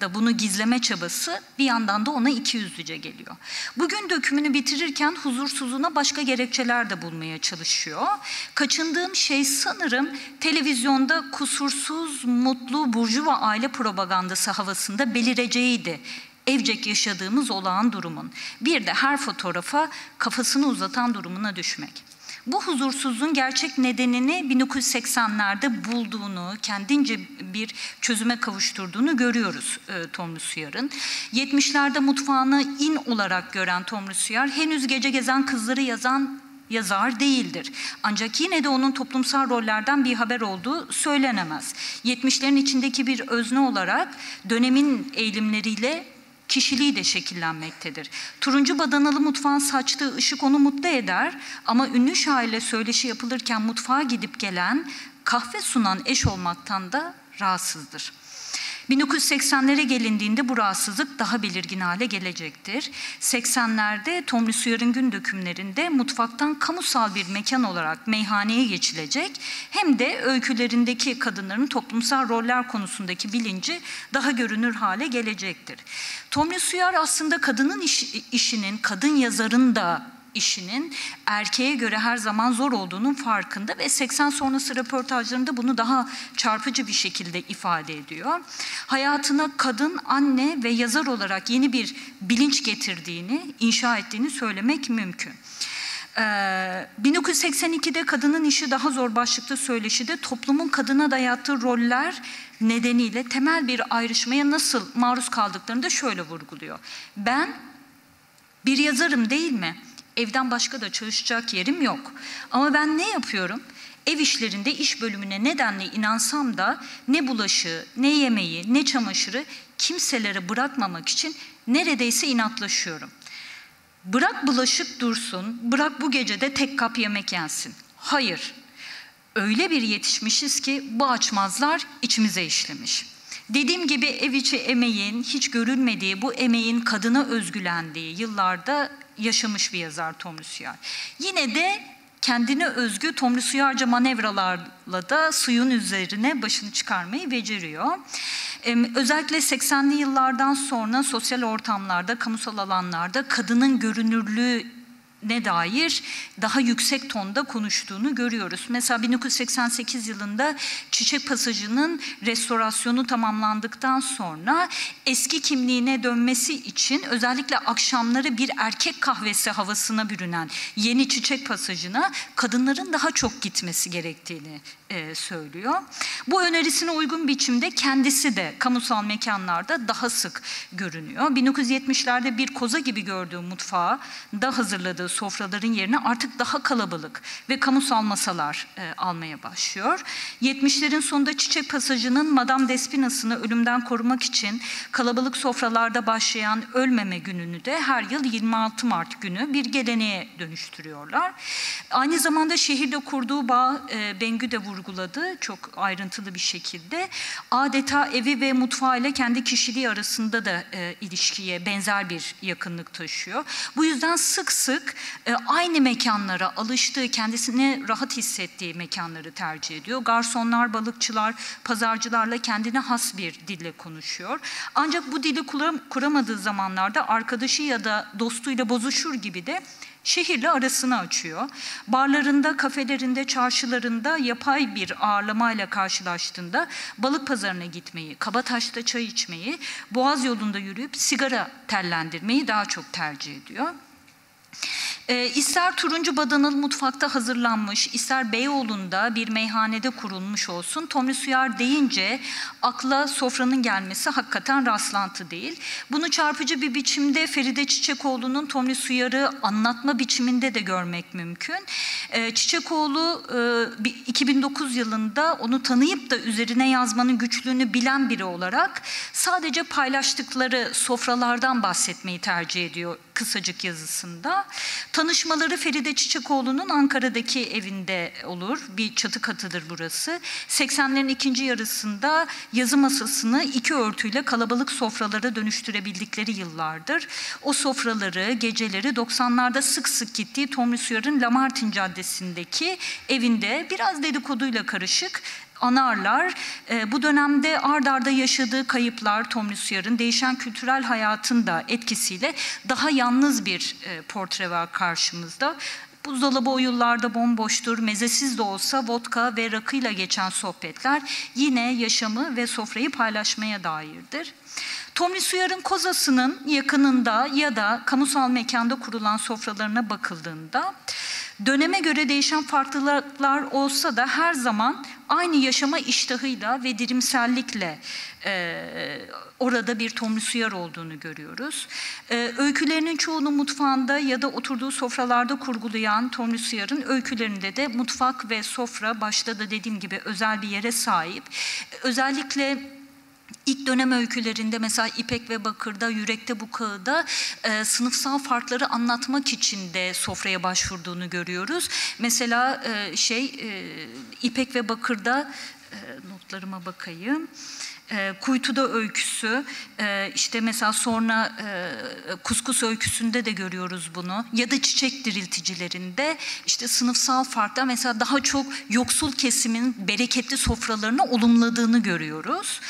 da bunu gizleme çabası bir yandan da ona iki yüzlüce geliyor. Bugün dökümünü bitirirken huzursuzluğuna başka gerekçeler de bulmaya çalışıyor. Kaçındığım şey sanırım televizyonda kusursuz, mutlu, burjuva aile propagandası havasında belireceğiydi evcek yaşadığımız olağan durumun. Bir de her fotoğrafa kafasını uzatan durumuna düşmek. Bu huzursuzluğun gerçek nedenini 1980'lerde bulduğunu, kendince bir çözüme kavuşturduğunu görüyoruz e, Tomris Uyar'ın. 70'lerde mutfağını in olarak gören Tomris Uyar, henüz gece gezen kızları yazan yazar değildir. Ancak yine de onun toplumsal rollerden bir haber olduğu söylenemez. 70'lerin içindeki bir özne olarak dönemin eğilimleriyle kişiliği de şekillenmektedir. Turuncu badanalı mutfağın saçtığı ışık onu mutlu eder ama ünlü şairle söyleşi yapılırken mutfağa gidip gelen kahve sunan eş olmaktan da rahatsızdır. 1980'lere gelindiğinde bu rahatsızlık daha belirgin hale gelecektir. 80'lerde Tomris Uyar'ın gün dökümlerinde mutfaktan kamusal bir mekan olarak meyhaneye geçilecek hem de öykülerindeki kadınların toplumsal roller konusundaki bilinci daha görünür hale gelecektir. Tomris Uyar aslında kadının iş, işinin, kadın yazarın da işinin erkeğe göre her zaman zor olduğunun farkında ve 80 sonrası röportajlarında bunu daha çarpıcı bir şekilde ifade ediyor. Hayatına kadın, anne ve yazar olarak yeni bir bilinç getirdiğini, inşa ettiğini söylemek mümkün. 1982'de kadının işi daha zor başlıklı söyleşide toplumun kadına dayattığı roller nedeniyle temel bir ayrışmaya nasıl maruz kaldıklarını da şöyle vurguluyor. Ben bir yazarım değil mi? Evden başka da çalışacak yerim yok. Ama ben ne yapıyorum? Ev işlerinde iş bölümüne nedenle inansam da ne bulaşığı, ne yemeği, ne çamaşırı kimselere bırakmamak için neredeyse inatlaşıyorum. Bırak bulaşık dursun, bırak bu gecede tek kap yemek yensin. Hayır, öyle bir yetişmişiz ki bu açmazlar içimize işlemiş. Dediğim gibi ev içi emeğin hiç görülmediği, bu emeğin kadına özgülendiği yıllarda yaşamış bir yazar Tomris Uyar. Yine de kendine özgü Tomris Uyarca manevralarla da suyun üzerine başını çıkarmayı beceriyor. Özellikle 80'li yıllardan sonra sosyal ortamlarda, kamusal alanlarda kadının görünürlüğü ne dair daha yüksek tonda konuştuğunu görüyoruz. Mesela 1988 yılında Çiçek Pasajı'nın restorasyonu tamamlandıktan sonra eski kimliğine dönmesi için özellikle akşamları bir erkek kahvesi havasına bürünen yeni Çiçek Pasajı'na kadınların daha çok gitmesi gerektiğini e, söylüyor. Bu önerisine uygun biçimde kendisi de kamusal mekanlarda daha sık görünüyor. 1970'lerde bir koza gibi gördüğü mutfağı da hazırladığı sofraların yerine artık daha kalabalık ve kamusal masalar e, almaya başlıyor. 70'lerin sonunda Çiçek Pasajı'nın Madame Despinas'ını ölümden korumak için kalabalık sofralarda başlayan ölmeme gününü de her yıl 26 Mart günü bir geleneğe dönüştürüyorlar. Aynı zamanda şehirde kurduğu bağ e, Bengü de vurguladı çok ayrıntılı bir şekilde. Adeta evi ve mutfağıyla kendi kişiliği arasında da e, ilişkiye benzer bir yakınlık taşıyor. Bu yüzden sık sık e, aynı mekanlara alıştığı, kendisini rahat hissettiği mekanları tercih ediyor. Garsonlar, balıkçılar, pazarcılarla kendine has bir dille konuşuyor. Ancak bu dili kuramadığı zamanlarda arkadaşı ya da dostuyla bozuşur gibi de şehirle arasını açıyor. Barlarında, kafelerinde, çarşılarında yapay bir ağırlamayla karşılaştığında balık pazarına gitmeyi, Kabataş'ta çay içmeyi, Boğaz yolunda yürüyüp sigara tellendirmeyi daha çok tercih ediyor. E, ister turuncu badanalı mutfakta hazırlanmış, ister Beyoğlu'nda bir meyhanede kurulmuş olsun. Tomris Uyar deyince akla sofranın gelmesi hakikaten rastlantı değil. Bunu çarpıcı bir biçimde Feride Çiçekoğlu'nun Tomris Uyar'ı anlatma biçiminde de görmek mümkün. E, Çiçekoğlu e, 2009 yılında onu tanıyıp da üzerine yazmanın güçlüğünü bilen biri olarak sadece paylaştıkları sofralardan bahsetmeyi tercih ediyor kısacık yazısında. Tanışmaları Feride Çiçekoğlu'nun Ankara'daki evinde olur. Bir çatı katıdır burası. 80'lerin ikinci yarısında yazı masasını iki örtüyle kalabalık sofralara dönüştürebildikleri yıllardır. O sofraları, geceleri 90'larda sık sık gittiği Tomris Uyar'ın Lamartin Caddesi'ndeki evinde biraz dedikoduyla karışık anarlar. E, bu dönemde ard arda yaşadığı kayıplar Tomris Uyar'ın değişen kültürel hayatın da etkisiyle daha yalnız bir e, portre var karşımızda. Buzdolabı o yıllarda bomboştur, mezesiz de olsa vodka ve rakıyla geçen sohbetler yine yaşamı ve sofrayı paylaşmaya dairdir. Tomris Uyar'ın kozasının yakınında ya da kamusal mekanda kurulan sofralarına bakıldığında Döneme göre değişen farklılıklar olsa da her zaman aynı yaşama iştahıyla ve dirimsellikle e, orada bir Tomris Uyar olduğunu görüyoruz. E, öykülerinin çoğunu mutfağında ya da oturduğu sofralarda kurgulayan Tomris Uyar'ın öykülerinde de mutfak ve sofra başta da dediğim gibi özel bir yere sahip. Özellikle İlk dönem öykülerinde mesela İpek ve Bakır'da, Yürekte bu kağıda e, sınıfsal farkları anlatmak için de sofraya başvurduğunu görüyoruz. Mesela e, şey e, İpek ve Bakır'da e, notlarıma bakayım Kuytu'da öyküsü, e, işte mesela sonra e, Kuskus öyküsünde de görüyoruz bunu. Ya da çiçek dirilticilerinde işte sınıfsal farkla mesela daha çok yoksul kesimin bereketli sofralarını olumladığını görüyoruz.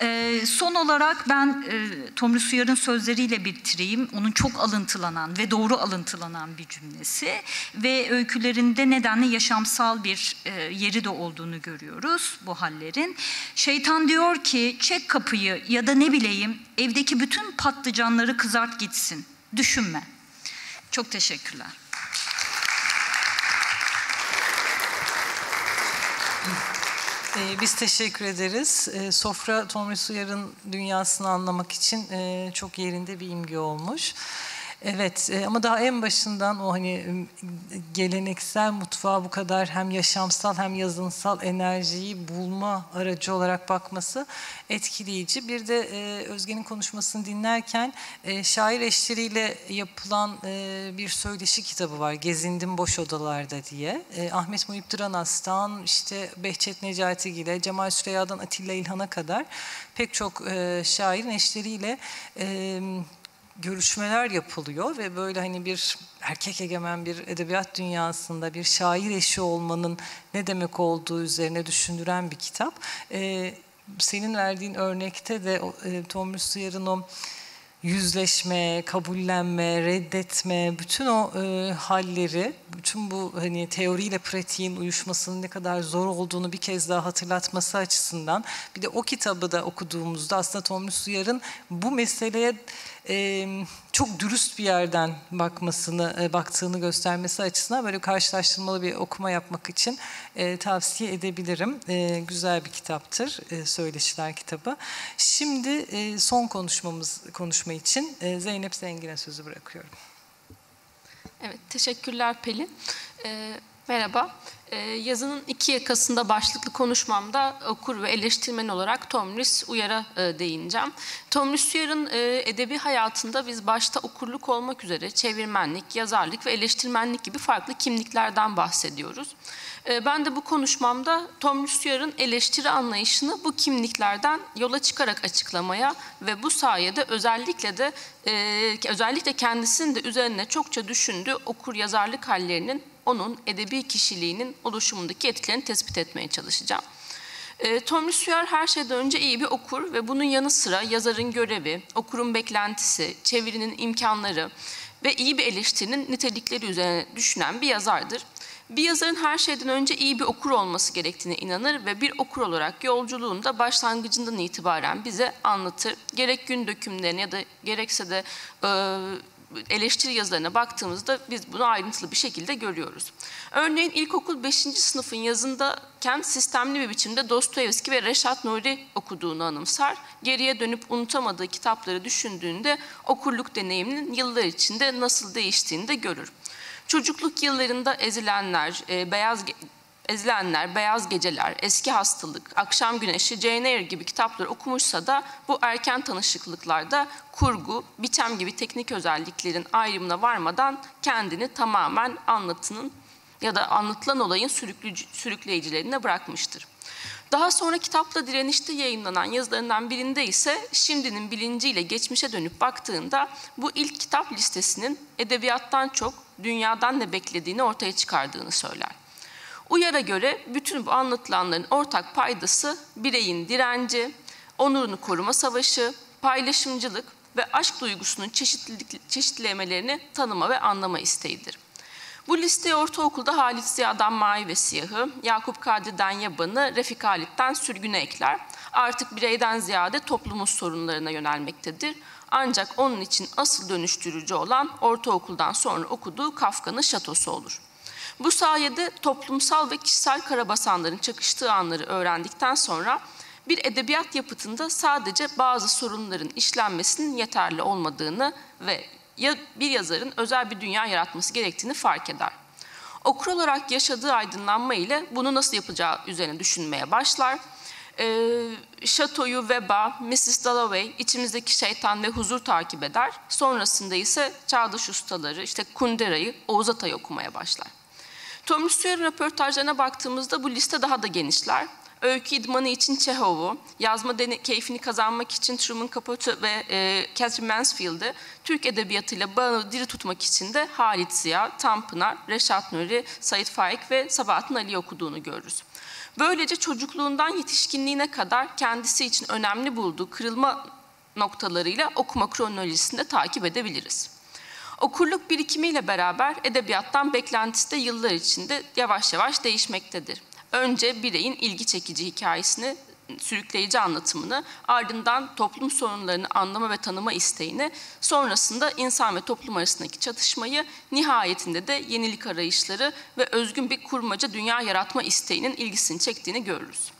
E, son olarak ben e, Tomris Uyar'ın sözleriyle bitireyim. Onun çok alıntılanan ve doğru alıntılanan bir cümlesi. Ve öykülerinde nedenle yaşamsal bir e, yeri de olduğunu görüyoruz bu hallerin. Şeytan diyor ki çek kapıyı ya da ne bileyim evdeki bütün patlıcanları kızart gitsin. Düşünme. Çok teşekkürler. Ee, biz teşekkür ederiz. Ee, Sofra Tomris Uyar'ın dünyasını anlamak için e, çok yerinde bir imge olmuş. Evet e, ama daha en başından o hani geleneksel mutfağa bu kadar hem yaşamsal hem yazınsal enerjiyi bulma aracı olarak bakması etkileyici. Bir de e, Özge'nin konuşmasını dinlerken e, şair eşleriyle yapılan bir söyleşi kitabı var. Gezindim boş odalarda diye. Ahmet Muhip Duranas'tan işte Behçet Necatigil'e, Cemal Süreyya'dan Atilla İlhan'a kadar pek çok şairin eşleriyle görüşmeler yapılıyor ve böyle hani bir erkek egemen bir edebiyat dünyasında bir şair eşi olmanın ne demek olduğu üzerine düşündüren bir kitap. Ee, senin verdiğin örnekte de e, Tomris Suyar'ın o yüzleşme, kabullenme, reddetme, bütün o e, halleri, bütün bu hani teoriyle pratiğin uyuşmasının ne kadar zor olduğunu bir kez daha hatırlatması açısından bir de o kitabı da okuduğumuzda aslında Tomris Uyar'ın bu meseleye e, çok dürüst bir yerden bakmasını, e, baktığını göstermesi açısından böyle karşılaştırmalı bir okuma yapmak için e, tavsiye edebilirim. E, güzel bir kitaptır, e, Söyleşiler kitabı. Şimdi e, son konuşmamız konuşma için e, Zeynep Zengin'e sözü bırakıyorum. Evet, teşekkürler Pelin. E, merhaba. Ee, yazının iki yakasında başlıklı konuşmamda okur ve eleştirmen olarak Tomris Uyar'a e, değineceğim. Tomris Uyar'ın e, edebi hayatında biz başta okurluk olmak üzere çevirmenlik, yazarlık ve eleştirmenlik gibi farklı kimliklerden bahsediyoruz. E, ben de bu konuşmamda Tomris Uyar'ın eleştiri anlayışını bu kimliklerden yola çıkarak açıklamaya ve bu sayede özellikle de özellikle kendisinin de üzerine çokça düşündüğü okur yazarlık hallerinin onun edebi kişiliğinin oluşumundaki etkilerini tespit etmeye çalışacağım. E, Tommy Sawyer her şeyden önce iyi bir okur ve bunun yanı sıra yazarın görevi, okurun beklentisi, çevirinin imkanları ve iyi bir eleştirinin nitelikleri üzerine düşünen bir yazardır. Bir yazarın her şeyden önce iyi bir okur olması gerektiğine inanır ve bir okur olarak yolculuğunda başlangıcından itibaren bize anlatır. Gerek gün dökümlerine ya da gerekse de e, eleştiri yazılarına baktığımızda biz bunu ayrıntılı bir şekilde görüyoruz. Örneğin ilkokul 5. sınıfın yazındayken sistemli bir biçimde Dostoyevski ve Reşat Nuri okuduğunu anımsar. Geriye dönüp unutamadığı kitapları düşündüğünde okurluk deneyiminin yıllar içinde nasıl değiştiğini de görür. Çocukluk yıllarında ezilenler, e, beyaz Ezilenler, Beyaz Geceler, Eski Hastalık, Akşam Güneşi, Jane Eyre gibi kitapları okumuşsa da bu erken tanışıklıklarda kurgu, biçem gibi teknik özelliklerin ayrımına varmadan kendini tamamen anlatının ya da anlatılan olayın sürükleyicilerine bırakmıştır. Daha sonra kitapla direnişte yayınlanan yazılarından birinde ise şimdinin bilinciyle geçmişe dönüp baktığında bu ilk kitap listesinin edebiyattan çok dünyadan ne beklediğini ortaya çıkardığını söyler. Uyar'a göre bütün bu anlatılanların ortak paydası bireyin direnci, onurunu koruma savaşı, paylaşımcılık ve aşk duygusunun çeşitlemelerini tanıma ve anlama isteğidir. Bu listeye ortaokulda Halit Ziya'dan Mavi ve Siyahı, Yakup Kadri'den Yaban'ı, Refik Halit'ten Sürgün'e ekler. Artık bireyden ziyade toplumun sorunlarına yönelmektedir. Ancak onun için asıl dönüştürücü olan ortaokuldan sonra okuduğu Kafka'nın şatosu olur. Bu sayede toplumsal ve kişisel karabasanların çakıştığı anları öğrendikten sonra bir edebiyat yapıtında sadece bazı sorunların işlenmesinin yeterli olmadığını ve bir yazarın özel bir dünya yaratması gerektiğini fark eder. Okur olarak yaşadığı aydınlanma ile bunu nasıl yapacağı üzerine düşünmeye başlar. Ee, Şatoyu, Veba, Mrs. Dalloway, içimizdeki şeytan ve huzur takip eder. Sonrasında ise çağdaş ustaları, işte Kundera'yı, Oğuz Atay'ı okumaya başlar. Tom Sawyer röportajlarına baktığımızda bu liste daha da genişler. Öykü idmanı için Çehov'u, yazma keyfini kazanmak için Truman Capote ve e, Catherine Mansfield'ı, Türk edebiyatıyla bağını diri tutmak için de Halit Ziya, Tanpınar, Reşat Nuri, Sait Faik ve Sabahattin Ali okuduğunu görürüz. Böylece çocukluğundan yetişkinliğine kadar kendisi için önemli bulduğu kırılma noktalarıyla okuma kronolojisinde takip edebiliriz. Okurluk birikimiyle beraber edebiyattan beklentisi de yıllar içinde yavaş yavaş değişmektedir. Önce bireyin ilgi çekici hikayesini, sürükleyici anlatımını, ardından toplum sorunlarını anlama ve tanıma isteğini, sonrasında insan ve toplum arasındaki çatışmayı, nihayetinde de yenilik arayışları ve özgün bir kurmaca dünya yaratma isteğinin ilgisini çektiğini görürüz.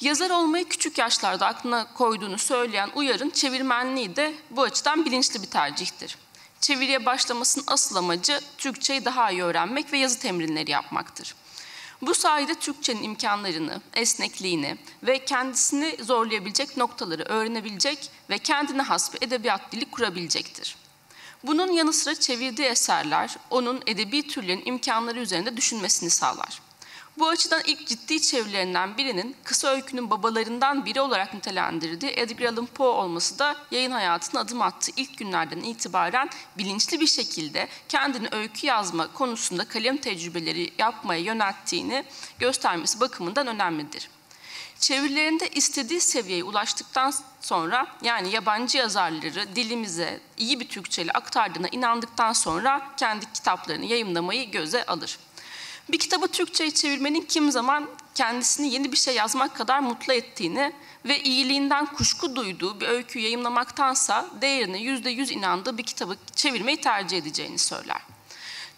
Yazar olmayı küçük yaşlarda aklına koyduğunu söyleyen Uyar'ın çevirmenliği de bu açıdan bilinçli bir tercihtir. Çeviriye başlamasının asıl amacı Türkçeyi daha iyi öğrenmek ve yazı temrinleri yapmaktır. Bu sayede Türkçenin imkanlarını, esnekliğini ve kendisini zorlayabilecek noktaları öğrenebilecek ve kendine has bir edebiyat dili kurabilecektir. Bunun yanı sıra çevirdiği eserler onun edebi türlerin imkanları üzerinde düşünmesini sağlar. Bu açıdan ilk ciddi çevirilerinden birinin kısa öykünün babalarından biri olarak nitelendirdiği Edgar Allan Poe olması da yayın hayatına adım attığı ilk günlerden itibaren bilinçli bir şekilde kendini öykü yazma konusunda kalem tecrübeleri yapmaya yönelttiğini göstermesi bakımından önemlidir. Çevirilerinde istediği seviyeye ulaştıktan sonra yani yabancı yazarları dilimize iyi bir Türkçe ile aktardığına inandıktan sonra kendi kitaplarını yayımlamayı göze alır. Bir kitabı Türkçe'ye çevirmenin kim zaman kendisini yeni bir şey yazmak kadar mutlu ettiğini ve iyiliğinden kuşku duyduğu bir öyküyü yayınlamaktansa değerine yüzde yüz inandığı bir kitabı çevirmeyi tercih edeceğini söyler.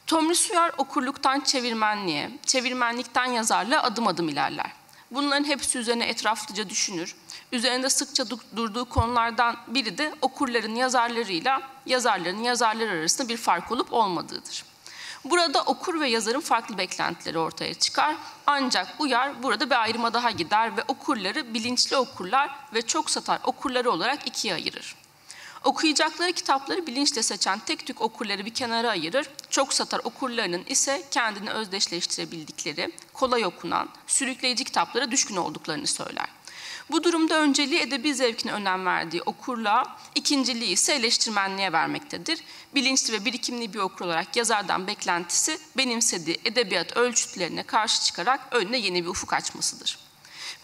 Tomris Suyar okurluktan çevirmenliğe, çevirmenlikten yazarlığa adım adım ilerler. Bunların hepsi üzerine etraflıca düşünür. Üzerinde sıkça durduğu konulardan biri de okurların yazarlarıyla yazarların yazarlar arasında bir fark olup olmadığıdır. Burada okur ve yazarın farklı beklentileri ortaya çıkar. Ancak uyar burada bir ayrıma daha gider ve okurları bilinçli okurlar ve çok satar okurları olarak ikiye ayırır. Okuyacakları kitapları bilinçle seçen tek tük okurları bir kenara ayırır. Çok satar okurlarının ise kendini özdeşleştirebildikleri, kolay okunan, sürükleyici kitaplara düşkün olduklarını söyler. Bu durumda önceliği edebi zevkine önem verdiği okurluğa, ikinciliği ise eleştirmenliğe vermektedir. Bilinçli ve birikimli bir okur olarak yazardan beklentisi benimsediği edebiyat ölçütlerine karşı çıkarak önüne yeni bir ufuk açmasıdır.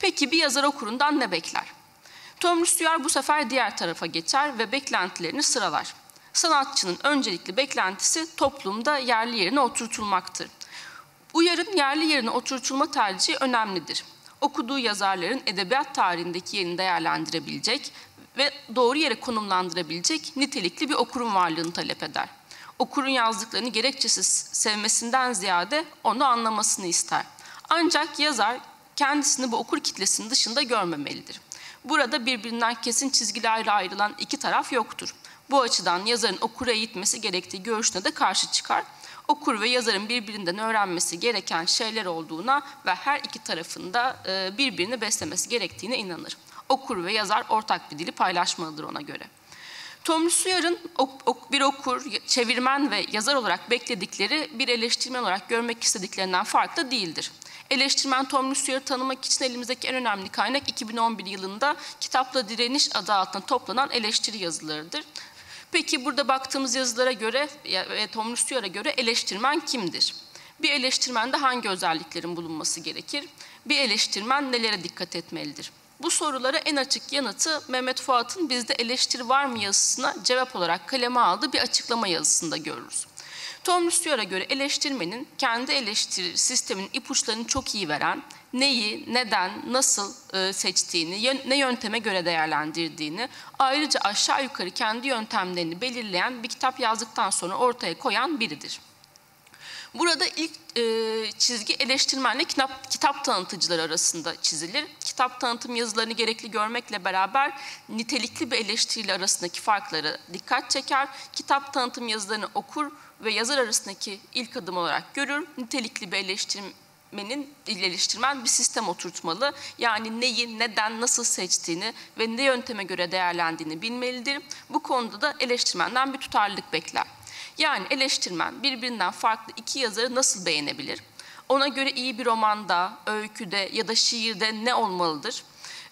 Peki bir yazar okurundan ne bekler? Tom Rüstüyer bu sefer diğer tarafa geçer ve beklentilerini sıralar. Sanatçının öncelikli beklentisi toplumda yerli yerine oturtulmaktır. Uyarın yerli yerine oturtulma tercihi önemlidir okuduğu yazarların edebiyat tarihindeki yerini değerlendirebilecek ve doğru yere konumlandırabilecek nitelikli bir okurun varlığını talep eder. Okurun yazdıklarını gerekçesiz sevmesinden ziyade onu anlamasını ister. Ancak yazar kendisini bu okur kitlesinin dışında görmemelidir. Burada birbirinden kesin çizgilerle ayrılan iki taraf yoktur. Bu açıdan yazarın okura eğitmesi gerektiği görüşüne de karşı çıkar okur ve yazarın birbirinden öğrenmesi gereken şeyler olduğuna ve her iki tarafında e, birbirini beslemesi gerektiğine inanır. Okur ve yazar ortak bir dili paylaşmalıdır ona göre. Tom Suyar'ın bir okur, çevirmen ve yazar olarak bekledikleri bir eleştirmen olarak görmek istediklerinden farklı değildir. Eleştirmen Tom Suyar'ı tanımak için elimizdeki en önemli kaynak 2011 yılında Kitapla Direniş adı altında toplanan eleştiri yazılarıdır. Peki burada baktığımız yazılara göre ve Tom Luciar'a göre eleştirmen kimdir? Bir eleştirmende hangi özelliklerin bulunması gerekir? Bir eleştirmen nelere dikkat etmelidir? Bu sorulara en açık yanıtı Mehmet Fuat'ın bizde eleştiri var mı yazısına cevap olarak kaleme aldığı bir açıklama yazısında görürüz. Tom Luciar'a göre eleştirmenin kendi eleştiri sisteminin ipuçlarını çok iyi veren, neyi, neden, nasıl e, seçtiğini, ne yönteme göre değerlendirdiğini, ayrıca aşağı yukarı kendi yöntemlerini belirleyen bir kitap yazdıktan sonra ortaya koyan biridir. Burada ilk e, çizgi eleştirmenle kitap, kitap tanıtıcılar arasında çizilir. Kitap tanıtım yazılarını gerekli görmekle beraber nitelikli bir eleştiriyle arasındaki farkları dikkat çeker. Kitap tanıtım yazılarını okur ve yazar arasındaki ilk adım olarak görür. Nitelikli bir eleştirmenin eleştirmen bir sistem oturtmalı. Yani neyi, neden, nasıl seçtiğini ve ne yönteme göre değerlendiğini bilmelidir. Bu konuda da eleştirmenden bir tutarlılık bekler. Yani eleştirmen birbirinden farklı iki yazarı nasıl beğenebilir? Ona göre iyi bir romanda, öyküde ya da şiirde ne olmalıdır?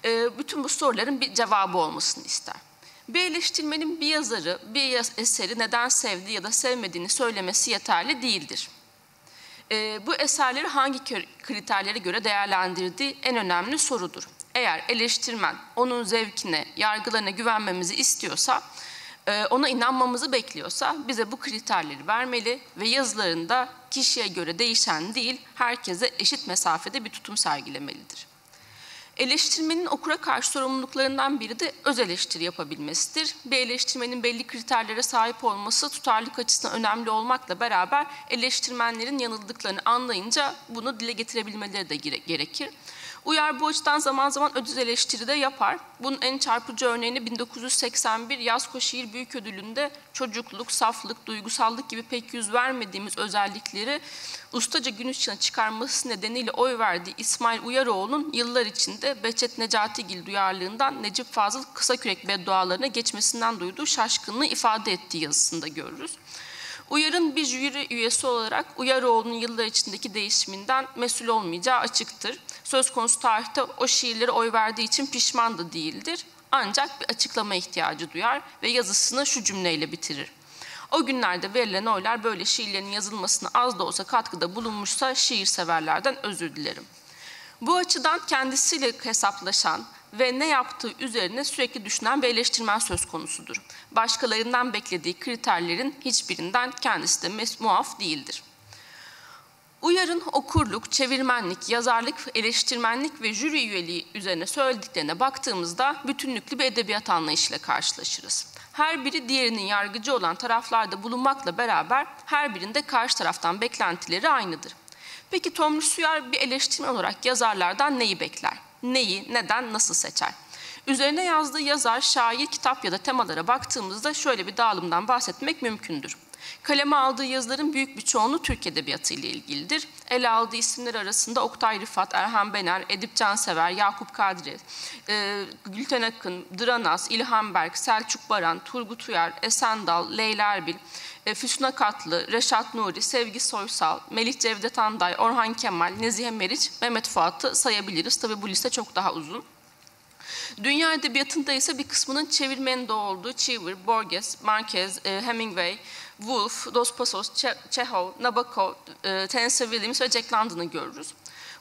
E, bütün bu soruların bir cevabı olmasını ister. Bir eleştirmenin bir yazarı, bir eseri neden sevdiği ya da sevmediğini söylemesi yeterli değildir. E, bu eserleri hangi kriterlere göre değerlendirdiği en önemli sorudur. Eğer eleştirmen onun zevkine, yargılarına güvenmemizi istiyorsa, e, ona inanmamızı bekliyorsa bize bu kriterleri vermeli ve yazılarında kişiye göre değişen değil, herkese eşit mesafede bir tutum sergilemelidir. Eleştirmenin okura karşı sorumluluklarından biri de öz eleştiri yapabilmesidir. Bir eleştirmenin belli kriterlere sahip olması tutarlılık açısından önemli olmakla beraber eleştirmenlerin yanıldıklarını anlayınca bunu dile getirebilmeleri de gerekir. Uyar bu açıdan zaman zaman ödül eleştiri de yapar. Bunun en çarpıcı örneğini 1981 Yazko Şiir Büyük Ödülü'nde çocukluk, saflık, duygusallık gibi pek yüz vermediğimiz özellikleri ustaca gün ışığına çıkarması nedeniyle oy verdiği İsmail Uyaroğlu'nun yıllar içinde Behçet Necatigil duyarlılığından Necip Fazıl Kısakürek beddualarına geçmesinden duyduğu şaşkınlığı ifade ettiği yazısında görürüz. Uyar'ın bir jüri üyesi olarak Uyaroğlu'nun yıllar içindeki değişiminden mesul olmayacağı açıktır. Söz konusu tarihte o şiirlere oy verdiği için pişman da değildir. Ancak bir açıklama ihtiyacı duyar ve yazısını şu cümleyle bitirir. O günlerde verilen oylar böyle şiirlerin yazılmasına az da olsa katkıda bulunmuşsa şiir severlerden özür dilerim. Bu açıdan kendisiyle hesaplaşan ve ne yaptığı üzerine sürekli düşünen bir eleştirmen söz konusudur. Başkalarından beklediği kriterlerin hiçbirinden kendisi de muaf değildir. Uyar'ın okurluk, çevirmenlik, yazarlık, eleştirmenlik ve jüri üyeliği üzerine söylediklerine baktığımızda bütünlüklü bir edebiyat anlayışıyla karşılaşırız. Her biri diğerinin yargıcı olan taraflarda bulunmakla beraber her birinde karşı taraftan beklentileri aynıdır. Peki Tomris Uyar bir eleştirmen olarak yazarlardan neyi bekler? Neyi, neden, nasıl seçer? Üzerine yazdığı yazar, şair, kitap ya da temalara baktığımızda şöyle bir dağılımdan bahsetmek mümkündür. Kaleme aldığı yazıların büyük bir çoğunluğu Türk Edebiyatı ile ilgilidir. Ele aldığı isimler arasında Oktay Rıfat, Erhan Bener, Edip Cansever, Yakup Kadri, e, Gülten Akın, Dranas, İlhan Berk, Selçuk Baran, Turgut Uyar, Esendal, Leyla Erbil, e, Füsun Katlı, Reşat Nuri, Sevgi Soysal, Melih Cevdet Anday, Orhan Kemal, Nezihe Meriç, Mehmet Fuat'ı sayabiliriz. Tabi bu liste çok daha uzun. Dünya edebiyatında ise bir kısmının çevirmenin de olduğu Cheever, Borges, Marquez, e, Hemingway, Woolf, Dos Passos, Chekhov, Nabokov, e, Tennessee Williams ve Jack London'ı görürüz.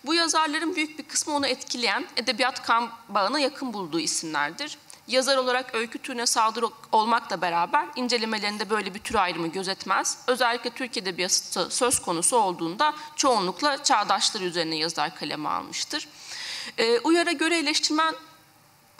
Bu yazarların büyük bir kısmı onu etkileyen, edebiyat kan bağına yakın bulduğu isimlerdir. Yazar olarak öykü türüne sadır olmakla beraber incelemelerinde böyle bir tür ayrımı gözetmez. Özellikle Türk Edebiyatı söz konusu olduğunda çoğunlukla çağdaşları üzerine yazar kaleme almıştır. E, Uyar'a göre eleştirmen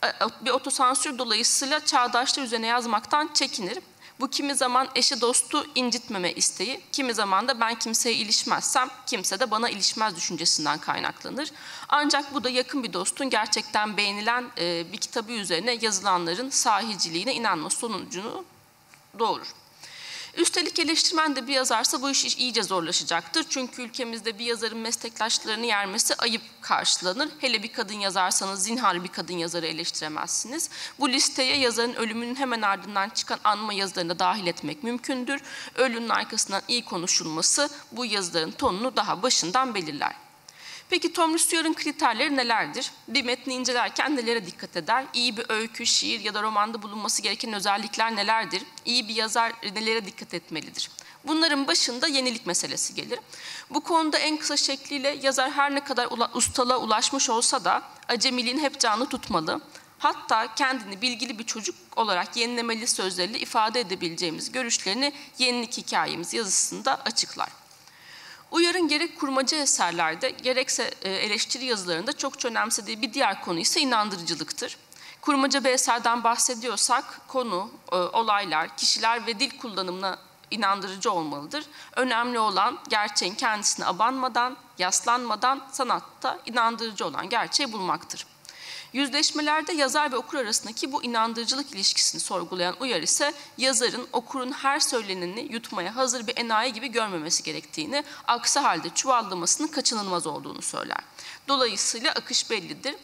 e, bir otosansür dolayısıyla çağdaşlar üzerine yazmaktan çekinir. Bu kimi zaman eşi dostu incitmeme isteği, kimi zaman da ben kimseye ilişmezsem kimse de bana ilişmez düşüncesinden kaynaklanır. Ancak bu da yakın bir dostun gerçekten beğenilen e, bir kitabı üzerine yazılanların sahiciliğine inanma sonucunu doğurur. Üstelik eleştirmen de bir yazarsa bu iş iyice zorlaşacaktır. Çünkü ülkemizde bir yazarın meslektaşlarını yermesi ayıp karşılanır. Hele bir kadın yazarsanız zinhar bir kadın yazarı eleştiremezsiniz. Bu listeye yazarın ölümünün hemen ardından çıkan anma yazılarını da dahil etmek mümkündür. Ölünün arkasından iyi konuşulması bu yazıların tonunu daha başından belirler. Peki Tomris Uyar'ın kriterleri nelerdir? Bir metni incelerken nelere dikkat eder? İyi bir öykü, şiir ya da romanda bulunması gereken özellikler nelerdir? İyi bir yazar nelere dikkat etmelidir? Bunların başında yenilik meselesi gelir. Bu konuda en kısa şekliyle yazar her ne kadar ustalığa ulaşmış olsa da acemiliğin hep canlı tutmalı. Hatta kendini bilgili bir çocuk olarak yenilemeli sözleriyle ifade edebileceğimiz görüşlerini yenilik hikayemiz yazısında açıklar. Uyar'ın gerek kurmacı eserlerde gerekse e, eleştiri yazılarında çok önemsediği bir diğer konu ise inandırıcılıktır. Kurmaca bir eserden bahsediyorsak konu, e, olaylar, kişiler ve dil kullanımına inandırıcı olmalıdır. Önemli olan gerçeğin kendisine abanmadan, yaslanmadan sanatta inandırıcı olan gerçeği bulmaktır. Yüzleşmelerde yazar ve okur arasındaki bu inandırıcılık ilişkisini sorgulayan uyar ise yazarın okurun her söyleneni yutmaya hazır bir enayi gibi görmemesi gerektiğini, aksi halde çuvallamasının kaçınılmaz olduğunu söyler. Dolayısıyla akış bellidir.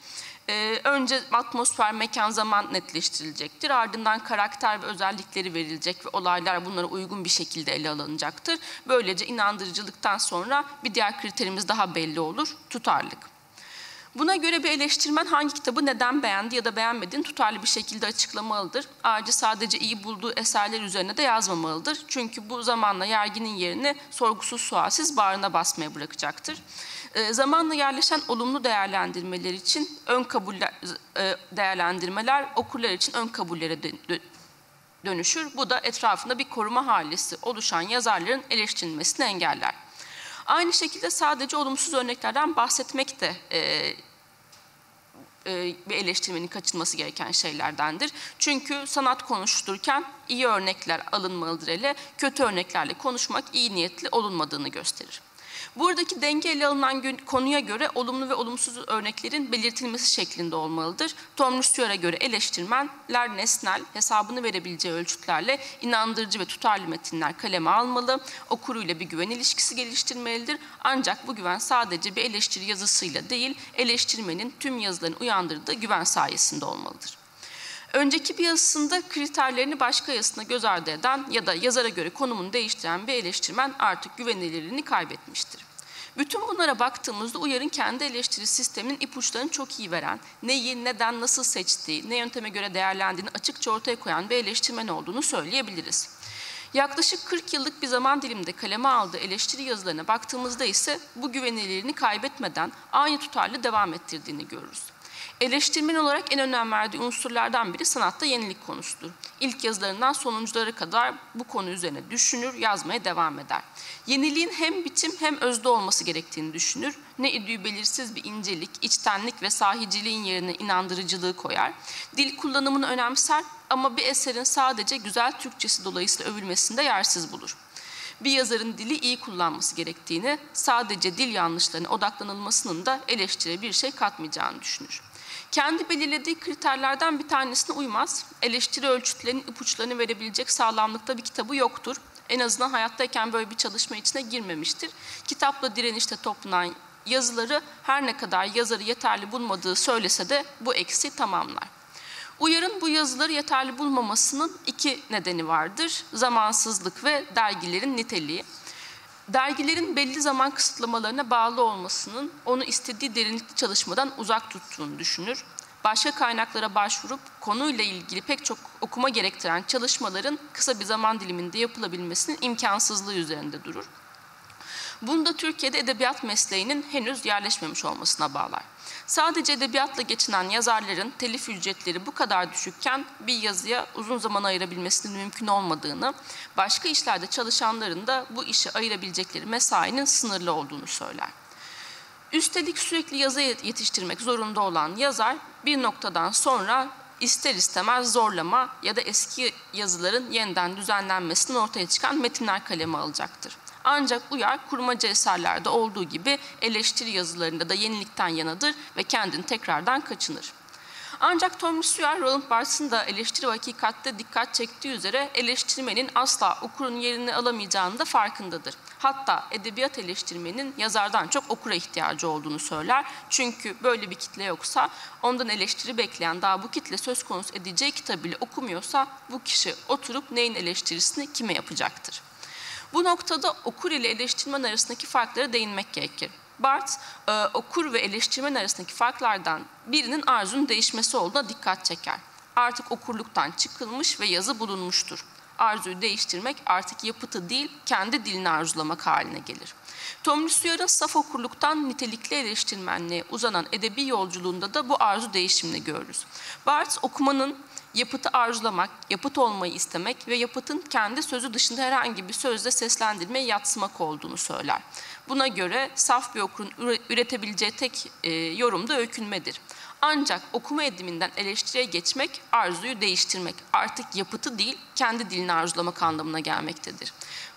Ee, önce atmosfer, mekan, zaman netleştirilecektir. Ardından karakter ve özellikleri verilecek ve olaylar bunlara uygun bir şekilde ele alınacaktır. Böylece inandırıcılıktan sonra bir diğer kriterimiz daha belli olur, tutarlık. Buna göre bir eleştirmen hangi kitabı neden beğendi ya da beğenmediğini tutarlı bir şekilde açıklamalıdır. Ayrıca sadece iyi bulduğu eserler üzerine de yazmamalıdır. Çünkü bu zamanla yerginin yerini sorgusuz sualsiz bağrına basmaya bırakacaktır. E, zamanla yerleşen olumlu değerlendirmeler için ön kabuller, e, değerlendirmeler okurlar için ön kabullere dönüşür. Bu da etrafında bir koruma halisi oluşan yazarların eleştirilmesini engeller. Aynı şekilde sadece olumsuz örneklerden bahsetmek de e, e, bir eleştirmenin kaçınması gereken şeylerdendir. Çünkü sanat konuştururken iyi örnekler alınmalıdır ele, kötü örneklerle konuşmak iyi niyetli olunmadığını gösterir. Buradaki denge ele alınan konuya göre olumlu ve olumsuz örneklerin belirtilmesi şeklinde olmalıdır. Tom Steward'a göre eleştirmenler nesnel, hesabını verebileceği ölçütlerle inandırıcı ve tutarlı metinler kaleme almalı, okuruyla bir güven ilişkisi geliştirmelidir. Ancak bu güven sadece bir eleştiri yazısıyla değil, eleştirmenin tüm yazılarını uyandırdığı güven sayesinde olmalıdır. Önceki bir yazısında kriterlerini başka yazısına göz ardı eden ya da yazara göre konumunu değiştiren bir eleştirmen artık güvenilirliğini kaybetmiştir. Bütün bunlara baktığımızda Uyar'ın kendi eleştiri sisteminin ipuçlarını çok iyi veren, neyi, neden, nasıl seçtiği, ne yönteme göre değerlendiğini açıkça ortaya koyan bir eleştirmen olduğunu söyleyebiliriz. Yaklaşık 40 yıllık bir zaman diliminde kaleme aldığı eleştiri yazılarına baktığımızda ise bu güvenilirliğini kaybetmeden aynı tutarlı devam ettirdiğini görürüz. Eleştirmen olarak en önem verdiği unsurlardan biri sanatta yenilik konusudur. İlk yazılarından sonunculara kadar bu konu üzerine düşünür, yazmaya devam eder. Yeniliğin hem biçim hem özde olması gerektiğini düşünür. Ne idüğü belirsiz bir incelik, içtenlik ve sahiciliğin yerine inandırıcılığı koyar. Dil kullanımını önemser ama bir eserin sadece güzel Türkçesi dolayısıyla övülmesinde yersiz bulur bir yazarın dili iyi kullanması gerektiğini, sadece dil yanlışlarına odaklanılmasının da eleştire bir şey katmayacağını düşünür. Kendi belirlediği kriterlerden bir tanesine uymaz. Eleştiri ölçütlerinin ipuçlarını verebilecek sağlamlıkta bir kitabı yoktur. En azından hayattayken böyle bir çalışma içine girmemiştir. Kitapla direnişte toplanan yazıları her ne kadar yazarı yeterli bulmadığı söylese de bu eksi tamamlar. Uyar'ın bu yazıları yeterli bulmamasının iki nedeni vardır. Zamansızlık ve dergilerin niteliği dergilerin belli zaman kısıtlamalarına bağlı olmasının onu istediği derinlikli çalışmadan uzak tuttuğunu düşünür. Başka kaynaklara başvurup konuyla ilgili pek çok okuma gerektiren çalışmaların kısa bir zaman diliminde yapılabilmesinin imkansızlığı üzerinde durur. Bunu da Türkiye'de edebiyat mesleğinin henüz yerleşmemiş olmasına bağlar. Sadece edebiyatla geçinen yazarların telif ücretleri bu kadar düşükken bir yazıya uzun zaman ayırabilmesinin mümkün olmadığını, başka işlerde çalışanların da bu işe ayırabilecekleri mesainin sınırlı olduğunu söyler. Üstelik sürekli yazı yetiştirmek zorunda olan yazar bir noktadan sonra ister istemez zorlama ya da eski yazıların yeniden düzenlenmesinin ortaya çıkan metinler kaleme alacaktır. Ancak uyar kurmaca eserlerde olduğu gibi eleştiri yazılarında da yenilikten yanadır ve kendini tekrardan kaçınır. Ancak Tom Sawyer, Roland Barthes'ın da eleştiri ve hakikatte dikkat çektiği üzere eleştirmenin asla okurun yerini alamayacağını da farkındadır. Hatta edebiyat eleştirmenin yazardan çok okura ihtiyacı olduğunu söyler. Çünkü böyle bir kitle yoksa ondan eleştiri bekleyen daha bu kitle söz konusu edeceği kitabı bile okumuyorsa bu kişi oturup neyin eleştirisini kime yapacaktır? Bu noktada okur ile eleştirmen arasındaki farklara değinmek gerekir. Barth, e, okur ve eleştirmen arasındaki farklardan birinin arzunun değişmesi olduğuna dikkat çeker. Artık okurluktan çıkılmış ve yazı bulunmuştur. Arzuyu değiştirmek artık yapıtı değil, kendi dilini arzulamak haline gelir. Tom Sawyer saf okurluktan nitelikli eleştirmenliğe uzanan edebi yolculuğunda da bu arzu değişimini görürüz. Barthes okumanın yapıtı arzulamak, yapıt olmayı istemek ve yapıtın kendi sözü dışında herhangi bir sözle seslendirmeyi yatsımak olduğunu söyler. Buna göre saf bir okurun üretebileceği tek e, yorum da öykünmedir. Ancak okuma ediminden eleştiriye geçmek, arzuyu değiştirmek, artık yapıtı değil, kendi dilini arzulamak anlamına gelmektedir.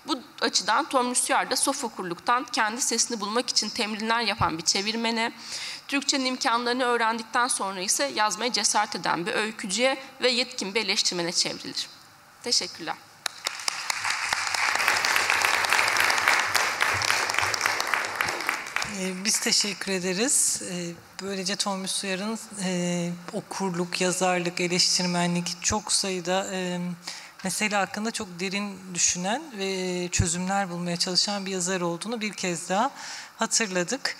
Bu açıdan Tomris Uyar da Sofokurluk'tan kendi sesini bulmak için temrinler yapan bir çevirmene, Türkçenin imkanlarını öğrendikten sonra ise yazmaya cesaret eden bir öykücüye ve yetkin bir eleştirmene çevrilir. Teşekkürler. Ee, Biz teşekkür ederiz. Ee, Böylece Tomris Uyar'ın e, okurluk, yazarlık, eleştirmenlik çok sayıda e, mesele hakkında çok derin düşünen ve çözümler bulmaya çalışan bir yazar olduğunu bir kez daha hatırladık.